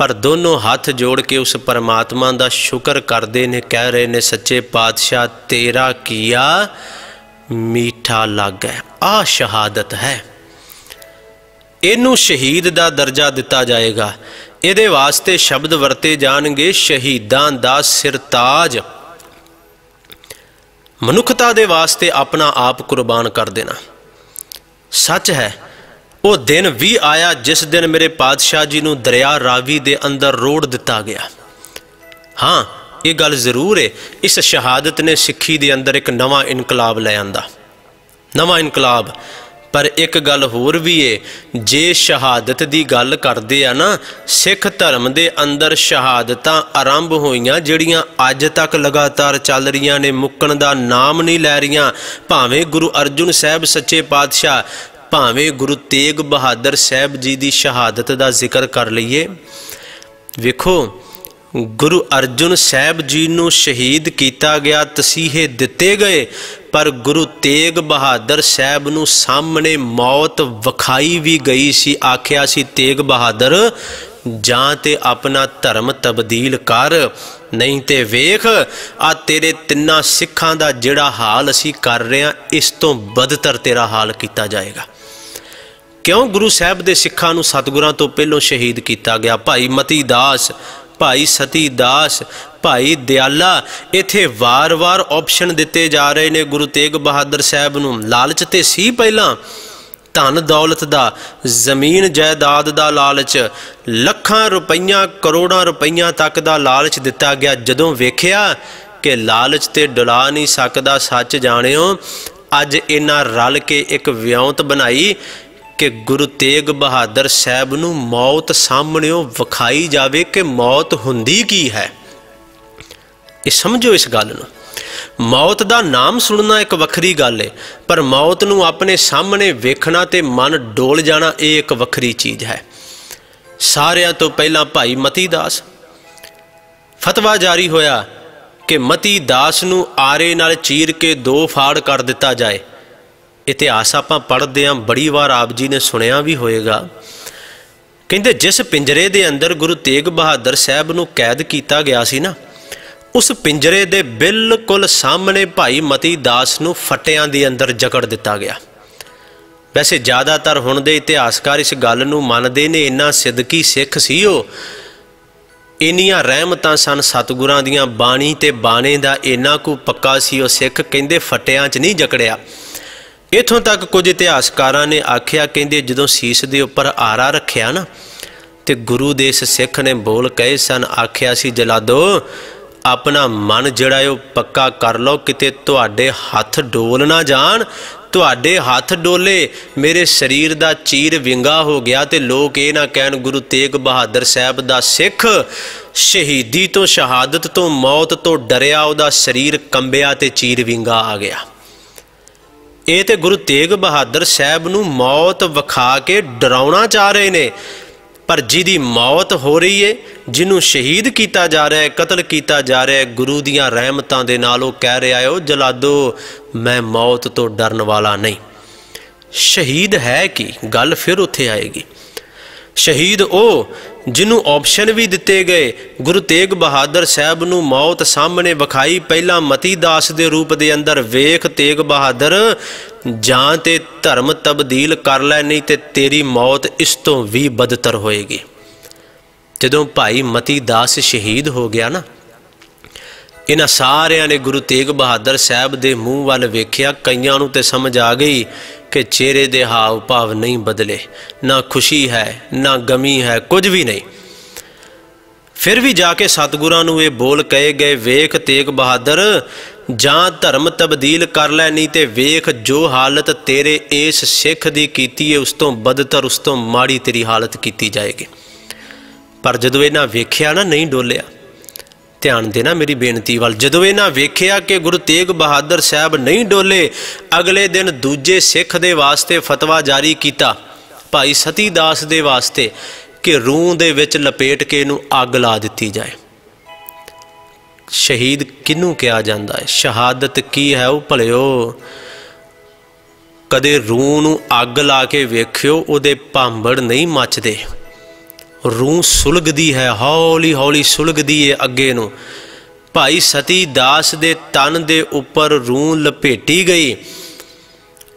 ਪਰ ਦੋਨੋਂ ਹੱਥ ਜੋੜ ਕੇ ਉਸ ਪਰਮਾਤਮਾ ਦਾ ਸ਼ੁਕਰ ਕਰਦੇ ਨੇ, ਕਹਿ ਰਹੇ ਨੇ, ਸੱਚੇ ਪਾਤਸ਼ਾਹ, ਤੇਰਾ ਕੀਆ ਮੀਠਾ ਲੱਗਾ ਆ ਸ਼ਹਾਦਤ ਹੈ। ਇਹਨੂੰ ਸ਼ਹੀਦ ਦਾ ਦਰਜਾ ਦਿੱਤਾ ਜਾਏਗਾ। ਇਹਦੇ ਵਾਸਤੇ ਸ਼ਬਦ ਵਰਤੇ ਜਾਣਗੇ, ਸ਼ਹੀਦਾਂ ਦਾ ਸਿਰਤਾਜ। ਮਨੁੱਖਤਾ ਦੇ ਵਾਸਤੇ ਆਪਣਾ ਆਪ ਕੁਰਬਾਨ ਕਰ ਦੇਣਾ। ਸੱਚ ਹੈ ਉਹ ਦਿਨ ਵੀ ਆਇਆ ਜਿਸ ਦਿਨ ਮੇਰੇ ਪਾਤਸ਼ਾਹ ਜੀ ਨੂੰ ਦਰਿਆ ਰਾਵੀ ਦੇ ਅੰਦਰ ਰੋੜ ਦਿੱਤਾ ਗਿਆ। ਹਾਂ, ਇਹ ਗੱਲ ਜ਼ਰੂਰ ਹੈ ਇਸ ਸ਼ਹਾਦਤ ਨੇ ਸਿੱਖੀ ਦੇ ਅੰਦਰ ਇੱਕ ਨਵਾਂ ਇਨਕਲਾਬ ਲੈ ਆਂਦਾ। ਨਵਾਂ ਇਨਕਲਾਬ। ਪਰ ਇੱਕ ਗੱਲ ਹੋਰ ਵੀ ਏ, ਜੇ ਸ਼ਹਾਦਤ ਦੀ ਗੱਲ ਕਰਦੇ ਆ ਨਾ, ਸਿੱਖ ਧਰਮ ਦੇ ਅੰਦਰ ਸ਼ਹਾਦਤਾਂ ਆਰੰਭ ਹੋਈਆਂ ਜਿਹੜੀਆਂ ਅੱਜ ਤੱਕ ਲਗਾਤਾਰ ਚੱਲ ਰਹੀਆਂ ਨੇ, ਮੁੱਕਣ ਦਾ ਨਾਮ ਨਹੀਂ ਲੈ ਰਹੀਆਂ। ਭਾਵੇਂ ਗੁਰੂ ਅਰਜੁਨ ਸਾਹਿਬ ਸੱਚੇ ਪਾਤਸ਼ਾਹ ਭਾਵੇਂ ਗੁਰੂ ਤੇਗ ਬਹਾਦਰ ਸਾਹਿਬ ਜੀ ਦੀ ਸ਼ਹਾਦਤ ਦਾ ਜ਼ਿਕਰ ਕਰ ਲਈਏ। ਵੇਖੋ, ਗੁਰੂ ਅਰਜੁਨ ਸਾਹਿਬ ਜੀ ਨੂੰ ਸ਼ਹੀਦ ਕੀਤਾ ਗਿਆ, ਤਸੀਹੇ ਦਿੱਤੇ ਗਏ, ਪਰ ਗੁਰੂ ਤੇਗ ਬਹਾਦਰ ਸਾਹਿਬ ਨੂੰ ਸਾਹਮਣੇ ਮੌਤ ਵਿਖਾਈ ਵੀ ਗਈ ਸੀ, ਆਖਿਆ ਸੀ, ਤੇਗ ਬਹਾਦਰ, ਜਾਂ ਤੇ ਆਪਣਾ ਧਰਮ ਤਬਦੀਲ ਕਰ, ਨਹੀਂ ਤੇ ਵੇਖ, ਆ ਤੇਰੇ ਤਿੰਨਾਂ ਸਿੱਖਾਂ ਦਾ ਜਿਹੜਾ ਹਾਲ ਅਸੀਂ ਕਰ ਰਹੇ ਹਾਂ, ਇਸ ਤੋਂ ਬਦਤਰ ਤੇਰਾ ਹਾਲ ਕੀਤਾ ਜਾਏਗਾ। ਕਿਉਂ ਗੁਰੂ ਸਾਹਿਬ ਦੇ ਸਿੱਖਾਂ ਨੂੰ ਸਤਿਗੁਰਾਂ ਤੋਂ ਪਹਿਲਾਂ ਸ਼ਹੀਦ ਕੀਤਾ ਗਿਆ? ਭਾਈ ਮਤੀ ਦਾਸ, ਭਾਈ ਸਤੀ ਦਾਸ, ਭਾਈ ਦਿਆਲਾ, ਇੱਥੇ ਵਾਰ-ਵਾਰ ਆਪਸ਼ਨ ਦਿੱਤੇ ਜਾ ਰਹੇ ਨੇ ਗੁਰੂ ਤੇਗ ਬਹਾਦਰ ਸਾਹਿਬ ਨੂੰ। ਲਾਲਚ ਤੇ ਸੀ ਪਹਿਲਾਂ? ਧਨ ਦੌਲਤ ਦਾ, ਜ਼ਮੀਨ ਜਾਇਦਾਦ ਦਾ ਲਾਲਚ, ਲੱਖਾਂ ਰੁਪਈਆਂ, ਕਰੋੜਾਂ ਰੁਪਈਆਂ ਤੱਕ ਦਾ ਲਾਲਚ ਦਿੱਤਾ ਗਿਆ। ਜਦੋਂ ਵੇਖਿਆ ਕਿ ਲਾਲਚ ਤੇ ਡੁਲਾ ਨਹੀਂ ਸਕਦਾ, ਸੱਚ ਜਾਣਿਓ, ਅੱਜ ਇਹਨਾਂ ਰਲ ਕੇ ਇੱਕ ਵਿਉਂਤ ਬਣਾਈ। ਕਿ ਗੁਰੂ ਤੇਗ ਬਹਾਦਰ ਸਾਹਿਬ ਨੂੰ ਮੌਤ ਸਾਹਮਣੇੋਂ ਵਿਖਾਈ ਜਾਵੇ ਕਿ ਮੌਤ ਹੁੰਦੀ ਕੀ ਹੈ। ਇਹ ਸਮਝੋ ਇਸ ਗੱਲ ਨੂੰ। ਮੌਤ ਦਾ ਨਾਮ ਸੁਣਨਾ ਇੱਕ ਵੱਖਰੀ ਗੱਲ ਹੈ ਪਰ ਮੌਤ ਨੂੰ ਆਪਣੇ ਸਾਹਮਣੇ ਵੇਖਣਾ ਤੇ ਮਨ ਡੋਲ ਜਾਣਾ ਇਹ ਇੱਕ ਵੱਖਰੀ ਚੀਜ਼ ਹੈ। ਸਾਰਿਆਂ ਤੋਂ ਪਹਿਲਾਂ ਭਾਈ ਮਤੀ ਦਾਸ। ਫਤਵਾ ਜਾਰੀ ਹੋਇਆ ਕਿ ਮਤੀ ਦਾਸ ਨੂੰ ਆਰੇ ਨਾਲ ਚੀਰ ਕੇ ਦੋ ਫਾੜ ਕਰ ਦਿੱਤਾ ਜਾਏ। ਇਤਿਹਾਸ ਆਪਾਂ ਪੜ੍ਹਦੇ ਆਂ, ਬੜੀ ਵਾਰ ਆਪ ਜੀ ਨੇ ਸੁਣਿਆ ਵੀ ਹੋਏਗਾ। ਕਹਿੰਦੇ ਜਿਸ ਪਿੰਜਰੇ ਦੇ ਅੰਦਰ ਗੁਰੂ ਤੇਗ ਬਹਾਦਰ ਸਾਹਿਬ ਨੂੰ ਕੈਦ ਕੀਤਾ ਗਿਆ ਸੀ ਨਾ, ਉਸ ਪਿੰਜਰੇ ਦੇ ਬਿਲਕੁਲ ਸਾਹਮਣੇ ਭਾਈ ਮਤੀ ਦਾਸ ਨੂੰ ਫਟਿਆਂ ਦੇ ਅੰਦਰ ਜਕੜ ਦਿੱਤਾ ਗਿਆ। ਵੈਸੇ ਜ਼ਿਆਦਾਤਰ ਹੁਣ ਦੇ ਇਤਿਹਾਸਕਾਰ ਇਸ ਗੱਲ ਨੂੰ ਮੰਨਦੇ ਨੇ, ਇੰਨਾ ਸਿੱਧਕੀ ਸਿੱਖ ਸੀ ਉਹ। ਇੰਨੀਆਂ ਰਹਿਮਤਾਂ ਸਨ ਸਤਿਗੁਰਾਂ ਦੀਆਂ, ਬਾਣੀ ਤੇ ਬਾਣੇ ਦਾ ਇੰਨਾ ਕੋ ਪੱਕਾ ਸੀ ਉਹ ਸਿੱਖ, ਕਹਿੰਦੇ ਫਟਿਆਂ 'ਚ ਨਹੀਂ ਜਕੜਿਆ। ਇਥੋਂ ਤੱਕ ਕੁਝ ਇਤਿਹਾਸਕਾਰਾਂ ਨੇ ਆਖਿਆ, ਕਹਿੰਦੇ ਜਦੋਂ ਸੀਸ ਦੇ ਉੱਪਰ ਆਰਾ ਰੱਖਿਆ ਨਾ, ਤੇ ਗੁਰੂ ਦੇ ਇਸ ਸਿੱਖ ਨੇ ਬੋਲ ਕਹੇ ਸਨ, ਆਖਿਆ ਸੀ, ਜਲਾਦੋ, ਆਪਣਾ ਮਨ ਜਿਹੜਾ ਉਹ ਪੱਕਾ ਕਰ ਲਓ, ਕਿਤੇ ਤੁਹਾਡੇ ਹੱਥ ਡੋਲ ਨਾ ਜਾਣ। ਤੁਹਾਡੇ ਹੱਥ ਡੋਲੇ, ਮੇਰੇ ਸਰੀਰ ਦਾ ਚੀਰ ਵਿੰਗਾ ਹੋ ਗਿਆ ਤੇ ਲੋਕ ਇਹ ਨਾ ਕਹਿਣ, ਗੁਰੂ ਤੇਗ ਬਹਾਦਰ ਸਾਹਿਬ ਦਾ ਸਿੱਖ ਸ਼ਹੀਦੀ ਤੋਂ ਸ਼ਹਾਦਤ ਤੋਂ ਮੌਤ ਤੋਂ ਡਰਿਆ, ਉਹਦਾ ਸਰੀਰ ਕੰਬਿਆ ਤੇ ਚੀਰ ਵਿੰਗਾ ਆ ਗਿਆ। ਇਹ ਤੇ ਗੁਰੂ ਤੇਗ ਬਹਾਦਰ ਸਾਹਿਬ ਨੂੰ ਮੌਤ ਵਿਖਾ ਕੇ ਡਰਾਉਣਾ ਚਾਹ ਰਹੇ ਨੇ। ਪਰ ਜਿਹਦੀ ਮੌਤ ਹੋ ਰਹੀ ਏ, ਜਿਹਨੂੰ ਸ਼ਹੀਦ ਕੀਤਾ ਜਾ ਰਿਹਾ ਹੈ, ਕਤਲ ਕੀਤਾ ਜਾ ਰਿਹਾ ਹੈ, ਗੁਰੂ ਦੀਆਂ ਰਹਿਮਤਾਂ ਦੇ ਨਾਲ ਉਹ ਕਹਿ ਰਿਹਾ ਹੈ ਉਹ ਜਲਾਦੋ, ਮੈਂ ਮੌਤ ਤੋਂ ਡਰਨ ਵਾਲਾ ਨਹੀਂ। ਸ਼ਹੀਦ ਹੈ ਕਿ? ਗੱਲ ਫਿਰ ਉੱਥੇ ਆਏਗੀ। ਸ਼ਹੀਦ ਉਹ ਜਿਹਨੂੰ ਆਪਸ਼ਨ ਵੀ ਦਿੱਤੇ ਗਏ। ਗੁਰੂ ਤੇਗ ਬਹਾਦਰ ਸਾਹਿਬ ਨੂੰ ਮੌਤ ਸਾਹਮਣੇ ਵਿਖਾਈ। ਪਹਿਲਾਂ ਮਤੀ ਦਾਸ ਦੇ ਰੂਪ ਦੇ ਅੰਦਰ ਵੇਖ ਤੇਗ ਬਹਾਦਰ, ਜਾਂ ਤੇ ਧਰਮ ਤਬਦੀਲ ਕਰ ਲੈ, ਨਹੀਂ ਤੇ ਤੇਰੀ ਮੌਤ ਇਸ ਤੋਂ ਵੀ ਬਦਤਰ ਹੋਏਗੀ। ਜਦੋਂ ਭਾਈ ਮਤੀ ਦਾਸ ਸ਼ਹੀਦ ਹੋ ਗਿਆ ਨਾ, ਇਹਨਾਂ ਸਾਰਿਆਂ ਨੇ ਗੁਰੂ ਤੇਗ ਬਹਾਦਰ ਸਾਹਿਬ ਦੇ ਮੂੰਹ ਵੱਲ ਵੇਖਿਆ। ਕਈਆਂ ਨੂੰ ਤੇ ਸਮਝ ਆ ਗਈ ਕਿ ਚਿਹਰੇ ਦੇ ਹਾਵ ਭਾਵ ਨਹੀਂ ਬਦਲੇ, ਨਾ ਖੁਸ਼ੀ ਹੈ, ਨਾ ਗਮੀ ਹੈ, ਕੁਝ ਵੀ ਨਹੀਂ। ਫਿਰ ਵੀ ਜਾ ਕੇ ਸਤਿਗੁਰਾਂ ਨੂੰ ਇਹ ਬੋਲ ਕਹੇ ਗਏ, ਵੇਖ ਤੇਗ ਬਹਾਦਰ, ਜਾਂ ਧਰਮ ਤਬਦੀਲ ਕਰ ਲੈ, ਨਹੀਂ ਤੇ ਵੇਖ ਜੋ ਹਾਲਤ ਤੇਰੇ ਇਸ ਸਿੱਖ ਦੀ ਕੀਤੀ ਹੈ ਉਸ ਤੋਂ ਬਦਤਰ, ਉਸ ਤੋਂ ਮਾੜੀ ਤੇਰੀ ਹਾਲਤ ਕੀਤੀ ਜਾਏਗੀ। ਪਰ ਜਦੋਂ ਇਹਨਾਂ ਵੇਖਿਆ ਨਾ, ਨਹੀਂ ਡੋਲਿਆ। ਧਿਆਨ ਦੇਣਾ ਮੇਰੀ ਬੇਨਤੀ ਵੱਲ। ਜਦੋਂ ਇਹਨਾਂ ਵੇਖਿਆ ਕਿ ਗੁਰੂ ਤੇਗ ਬਹਾਦਰ ਸਾਹਿਬ ਨਹੀਂ ਡੋਲੇ, ਅਗਲੇ ਦਿਨ ਦੂਜੇ ਸਿੱਖ ਦੇ ਵਾਸਤੇ ਫਤਵਾ ਜਾਰੀ ਕੀਤਾ। ਭਾਈ ਸਤੀ ਦਾਸ ਦੇ ਵਾਸਤੇ ਕਿ ਰੂਹ ਦੇ ਵਿੱਚ ਲਪੇਟ ਕੇ ਇਹਨੂੰ ਅੱਗ ਲਾ ਦਿੱਤੀ ਜਾਏ। ਸ਼ਹੀਦ ਕਿਹਨੂੰ ਕਿਹਾ ਜਾਂਦਾ ਹੈ? ਸ਼ਹਾਦਤ ਕੀ ਹੈ ਉਹ ਭਲਿਓ? ਕਦੇ ਰੂਹ ਨੂੰ ਅੱਗ ਲਾ ਕੇ ਵੇਖਿਓ, ਉਹਦੇ ਭਾਂਬੜ ਨਹੀਂ ਮੱਚਦੇ। ਰੂਹ ਸੁਲਗਦੀ ਹੈ, ਹੌਲੀ ਹੌਲੀ ਸੁਲਗਦੀ ਏ ਅੱਗੇ ਨੂੰ। ਭਾਈ ਸਤੀ ਦਾਸ ਦੇ ਤਨ ਦੇ ਉੱਪਰ ਰੂਹ ਲਪੇਟੀ ਗਈ।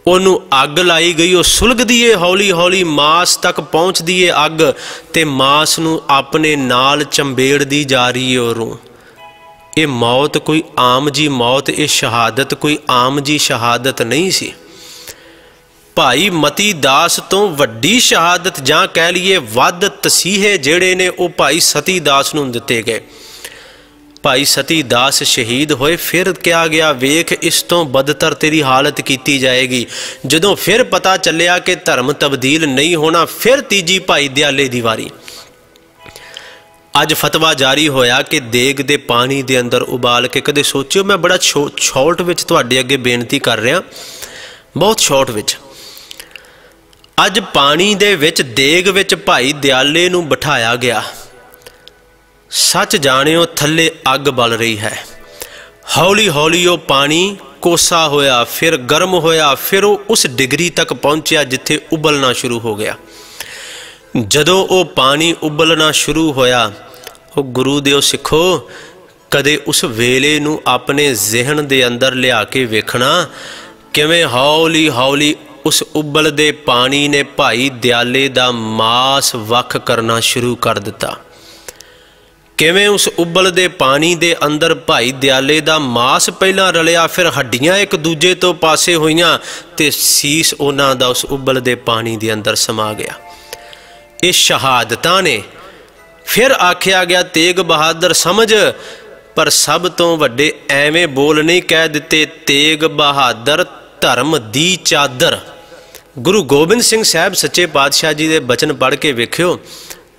ਉਹਨੂੰ ਅੱਗ ਲਾਈ ਗਈ, ਉਹ ਸੁਲਗਦੀ ਏ, ਹੌਲੀ ਹੌਲੀ ਮਾਸ ਤੱਕ ਪਹੁੰਚਦੀ ਏ ਅੱਗ ਤੇ ਮਾਸ ਨੂੰ ਆਪਣੇ ਨਾਲ ਚੰਬੇੜਦੀ ਜਾ ਰਹੀ ਏ ਉਹ ਰੂਹ। ਇਹ ਮੌਤ ਕੋਈ ਆਮ ਜੀ ਮੌਤ, ਇਹ ਸ਼ਹਾਦਤ ਕੋਈ ਆਮ ਜੀ ਸ਼ਹਾਦਤ ਨਹੀਂ ਸੀ। ਭਾਈ ਮਤੀ ਦਾਸ ਤੋਂ ਵੱਡੀ ਸ਼ਹਾਦਤ ਜਾਂ ਕਹਿ ਲਈਏ ਵੱਧ ਤਸੀਹੇ ਜਿਹੜੇ ਨੇ ਉਹ ਭਾਈ ਸਤੀ ਦਾਸ ਨੂੰ ਦਿੱਤੇ ਗਏ। ਭਾਈ ਸਤੀ ਦਾਸ ਸ਼ਹੀਦ ਹੋਏ, ਫਿਰ ਕਿਹਾ ਗਿਆ, ਵੇਖ, ਇਸ ਤੋਂ ਬਦਤਰ ਤੇਰੀ ਹਾਲਤ ਕੀਤੀ ਜਾਏਗੀ। ਜਦੋਂ ਫਿਰ ਪਤਾ ਚੱਲਿਆ ਕਿ ਧਰਮ ਤਬਦੀਲ ਨਹੀਂ ਹੋਣਾ, ਫਿਰ ਤੀਜੀ ਭਾਈ ਦਿਆਲੇ ਦੀ ਵਾਰੀ। ਅੱਜ ਫਤਵਾ ਜਾਰੀ ਹੋਇਆ ਕਿ ਦੇਗ ਦੇ ਪਾਣੀ ਦੇ ਅੰਦਰ ਉਬਾਲ ਕੇ, ਕਦੇ ਸੋਚਿਓ, ਮੈਂ ਬੜਾ ਛੋਟ ਵਿੱਚ ਤੁਹਾਡੇ ਅੱਗੇ ਬੇਨਤੀ ਕਰ ਰਿਹਾ। ਬਹੁਤ ਛੋਟ ਵਿੱਚ। ਅੱਜ ਪਾਣੀ ਦੇ ਵਿੱਚ ਦੇਗ ਵਿੱਚ ਭਾਈ ਦਿਆਲੇ ਨੂੰ ਬਿਠਾਇਆ ਗਿਆ। ਸੱਚ ਜਾਣਿਓ, ਥੱਲੇ ਅੱਗ ਬਲ ਰਹੀ ਹੈ। ਹੌਲੀ ਹੌਲੀ ਉਹ ਪਾਣੀ ਕੋਸਾ ਹੋਇਆ, ਫਿਰ ਗਰਮ ਹੋਇਆ, ਫਿਰ ਉਹ ਉਸ ਡਿਗਰੀ ਤੱਕ ਪਹੁੰਚਿਆ ਜਿੱਥੇ ਉਬਲਣਾ ਸ਼ੁਰੂ ਹੋ ਗਿਆ। ਜਦੋਂ ਉਹ ਪਾਣੀ ਉਬਲਣਾ ਸ਼ੁਰੂ ਹੋਇਆ, ਉਹ ਗੁਰੂ ਦਿਓ ਸਿੱਖੋ, ਕਦੇ ਉਸ ਵੇਲੇ ਨੂੰ ਆਪਣੇ ਜ਼ਿਹਨ ਦੇ ਅੰਦਰ ਲਿਆ ਕੇ ਵੇਖਣਾ, ਕਿਵੇਂ ਹੌਲੀ ਹੌਲੀ ਉਸ ਉਬਲਦੇ ਪਾਣੀ ਨੇ ਭਾਈ ਦਿਆਲੇ ਦਾ ਮਾਸ ਵੱਖ ਕਰਨਾ ਸ਼ੁਰੂ ਕਰ ਦਿੱਤਾ। ਕਿਵੇਂ ਉਸ ਉਬਲਦੇ ਪਾਣੀ ਦੇ ਅੰਦਰ ਭਾਈ ਦਿਆਲੇ ਦਾ ਮਾਸ ਪਹਿਲਾਂ ਰਲਿਆ, ਫਿਰ ਹੱਡੀਆਂ ਇੱਕ ਦੂਜੇ ਤੋਂ ਪਾਸੇ ਹੋਈਆਂ ਤੇ ਸੀਸ ਉਹਨਾਂ ਦਾ ਉਸ ਉਬਲਦੇ ਪਾਣੀ ਦੇ ਅੰਦਰ ਸਮਾ ਗਿਆ। ਇਹ ਸ਼ਹਾਦਤਾਂ ਨੇ। ਫਿਰ ਆਖਿਆ ਗਿਆ, ਤੇਗ ਬਹਾਦਰ ਸਮਝ, ਪਰ ਸਭ ਤੋਂ ਵੱਡੇ ਐਵੇਂ ਬੋਲ ਨਹੀਂ ਕਹਿ ਦਿੱਤੇ, ਤੇਗ ਬਹਾਦਰ ਧਰਮ ਦੀ ਚਾਦਰ। ਗੁਰੂ ਗੋਬਿੰਦ ਸਿੰਘ ਸਾਹਿਬ ਸੱਚੇ ਪਾਤਸ਼ਾਹ ਜੀ ਦੇ ਬਚਨ ਪੜ੍ਹ ਕੇ ਵੇਖਿਓ।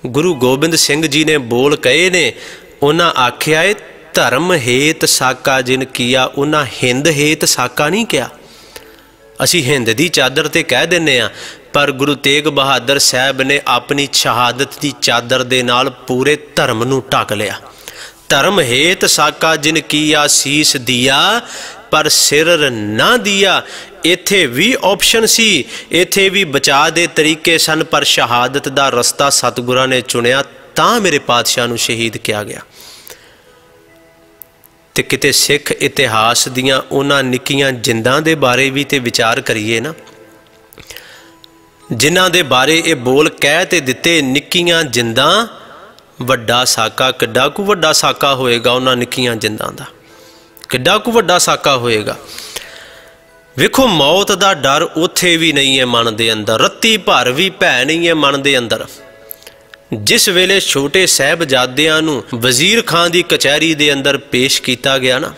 ਗੁਰੂ ਗੋਬਿੰਦ ਸਿੰਘ ਜੀ ਨੇ ਬੋਲ ਕਹੇ ਨੇ, ਉਹਨਾਂ ਆਖਿਆ ਏ, ਧਰਮ ਹੇਤ ਸਾਕਾ ਜਿਨ ਕੀਆ, ਉਹਨਾਂ ਹਿੰਦ ਹੇਤ ਸਾਕਾ ਨਹੀਂ ਕਿਹਾ ਅਸੀਂ ਹਿੰਦ ਦੀ ਚਾਦਰ ਤੇ ਕਹਿ ਦਿੰਨੇ ਆ, ਪਰ ਗੁਰੂ ਤੇਗ ਬਹਾਦਰ ਸਾਹਿਬ ਨੇ ਆਪਣੀ ਸ਼ਹਾਦਤ ਦੀ ਚਾਦਰ ਦੇ ਨਾਲ ਪੂਰੇ ਧਰਮ ਨੂੰ ਢੱਕ ਲਿਆ। ਧਰਮ ਹੇਤ ਸਾਕਾ ਜਿਨ ਕੀਆ, ਸੀਸ ਦਿਆ, ਪਰ ਸਿਰ ਨਾ ਦਿਆ ਇੱਥੇ ਵੀ ਆਪਸ਼ਨ ਸੀ। ਇੱਥੇ ਵੀ ਬਚਾ ਦੇ ਤਰੀਕੇ ਸਨ, ਪਰ ਸ਼ਹਾਦਤ ਦਾ ਰਸਤਾ ਸਤਿਗੁਰਾਂ ਨੇ ਚੁਣਿਆ, ਤਾਂ ਮੇਰੇ ਪਾਤਸ਼ਾਹ ਨੂੰ ਸ਼ਹੀਦ ਕਿਹਾ ਗਿਆ। ਤੇ ਕਿਤੇ ਸਿੱਖ ਇਤਿਹਾਸ ਦੀਆਂ ਉਹਨਾਂ ਨਿੱਕੀਆਂ ਜਿੰਦਾਂ ਦੇ ਬਾਰੇ ਵੀ ਤੇ ਵਿਚਾਰ ਕਰੀਏ ਨਾ। ਜਿਨ੍ਹਾਂ ਦੇ ਬਾਰੇ ਇਹ ਬੋਲ ਕਹਿ ਤੇ ਦਿੱਤੇ, ਨਿੱਕੀਆਂ ਜਿੰਦਾਂ, ਵੱਡਾ ਸਾਕਾ, ਕਿੱਡਾ ਕੁ ਵੱਡਾ ਸਾਕਾ ਹੋਏਗਾ ਉਹਨਾਂ ਨਿੱਕੀਆਂ ਜਿੰਦਾਂ ਦਾ। ਕਿੱਡਾ ਕੁ ਵੱਡਾ ਸਾਕਾ ਹੋਏਗਾ। ਵੇਖੋ, ਮੌਤ ਦਾ ਡਰ ਉੱਥੇ ਵੀ ਨਹੀਂ ਹੈ ਮਨ ਦੇ ਅੰਦਰ। ਰੱਤੀ ਭਰ ਵੀ ਭੈ ਨਹੀਂ ਹੈ ਮਨ ਦੇ ਅੰਦਰ। ਜਿਸ ਵੇਲੇ ਛੋਟੇ ਸਹਿਬਜ਼ਾਦਿਆਂ ਨੂੰ ਵਜ਼ੀਰ ਖਾਨ ਦੀ ਕਚਹਿਰੀ ਦੇ ਅੰਦਰ ਪੇਸ਼ ਕੀਤਾ ਗਿਆ ਨਾ,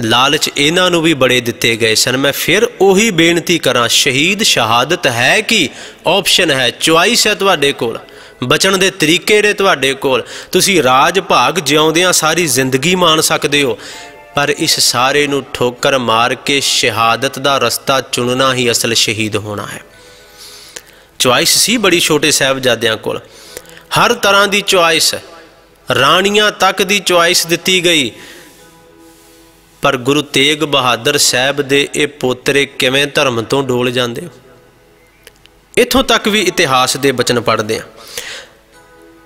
ਲਾਲਚ ਇਹਨਾਂ ਨੂੰ ਵੀ ਬੜੇ ਦਿੱਤੇ ਗਏ ਸਨ। ਮੈਂ ਫਿਰ ਉਹੀ ਬੇਨਤੀ ਕਰਾਂ, ਸ਼ਹੀਦ ਸ਼ਹਾਦਤ ਹੈ ਕਿ ਆਪਸ਼ਨ ਹੈ ਚੁਆਇਸ ਹੈ ਤੁਹਾਡੇ ਕੋਲ, ਬਚਣ ਦੇ ਤਰੀਕੇ ਨੇ ਤੁਹਾਡੇ ਕੋਲ। ਤੁਸੀਂ ਰਾਜ ਭਾਗ ਜਿਉਂਦਿਆਂ ਸਾਰੀ ਜ਼ਿੰਦਗੀ ਮਾਣ ਸਕਦੇ ਹੋ। ਪਰ ਇਸ ਸਾਰੇ ਨੂੰ ਠੋਕਰ ਮਾਰ ਕੇ ਸ਼ਹਾਦਤ ਦਾ ਰਸਤਾ ਚੁਣਨਾ ਹੀ ਅਸਲ ਸ਼ਹੀਦ ਹੋਣਾ ਹੈ। ਚੁਆਇਸ ਸੀ ਬੜੀ ਛੋਟੇ ਸਾਹਿਬਜ਼ਾਦਿਆਂ ਕੋਲ। ਹਰ ਤਰ੍ਹਾਂ ਦੀ ਚੁਆਇਸ, ਰਾਣੀਆਂ ਤੱਕ ਦੀ ਚੁਆਇਸ ਦਿੱਤੀ ਗਈ। ਪਰ ਗੁਰੂ ਤੇਗ ਬਹਾਦਰ ਸਾਹਿਬ ਦੇ ਇਹ ਪੋਤਰੇ ਕਿਵੇਂ ਧਰਮ ਤੋਂ ਡੋਲ ਜਾਂਦੇ? ਇਥੋਂ ਤੱਕ ਵੀ ਇਤਿਹਾਸ ਦੇ ਬਚਨ ਪੜ੍ਹਦੇ ਆ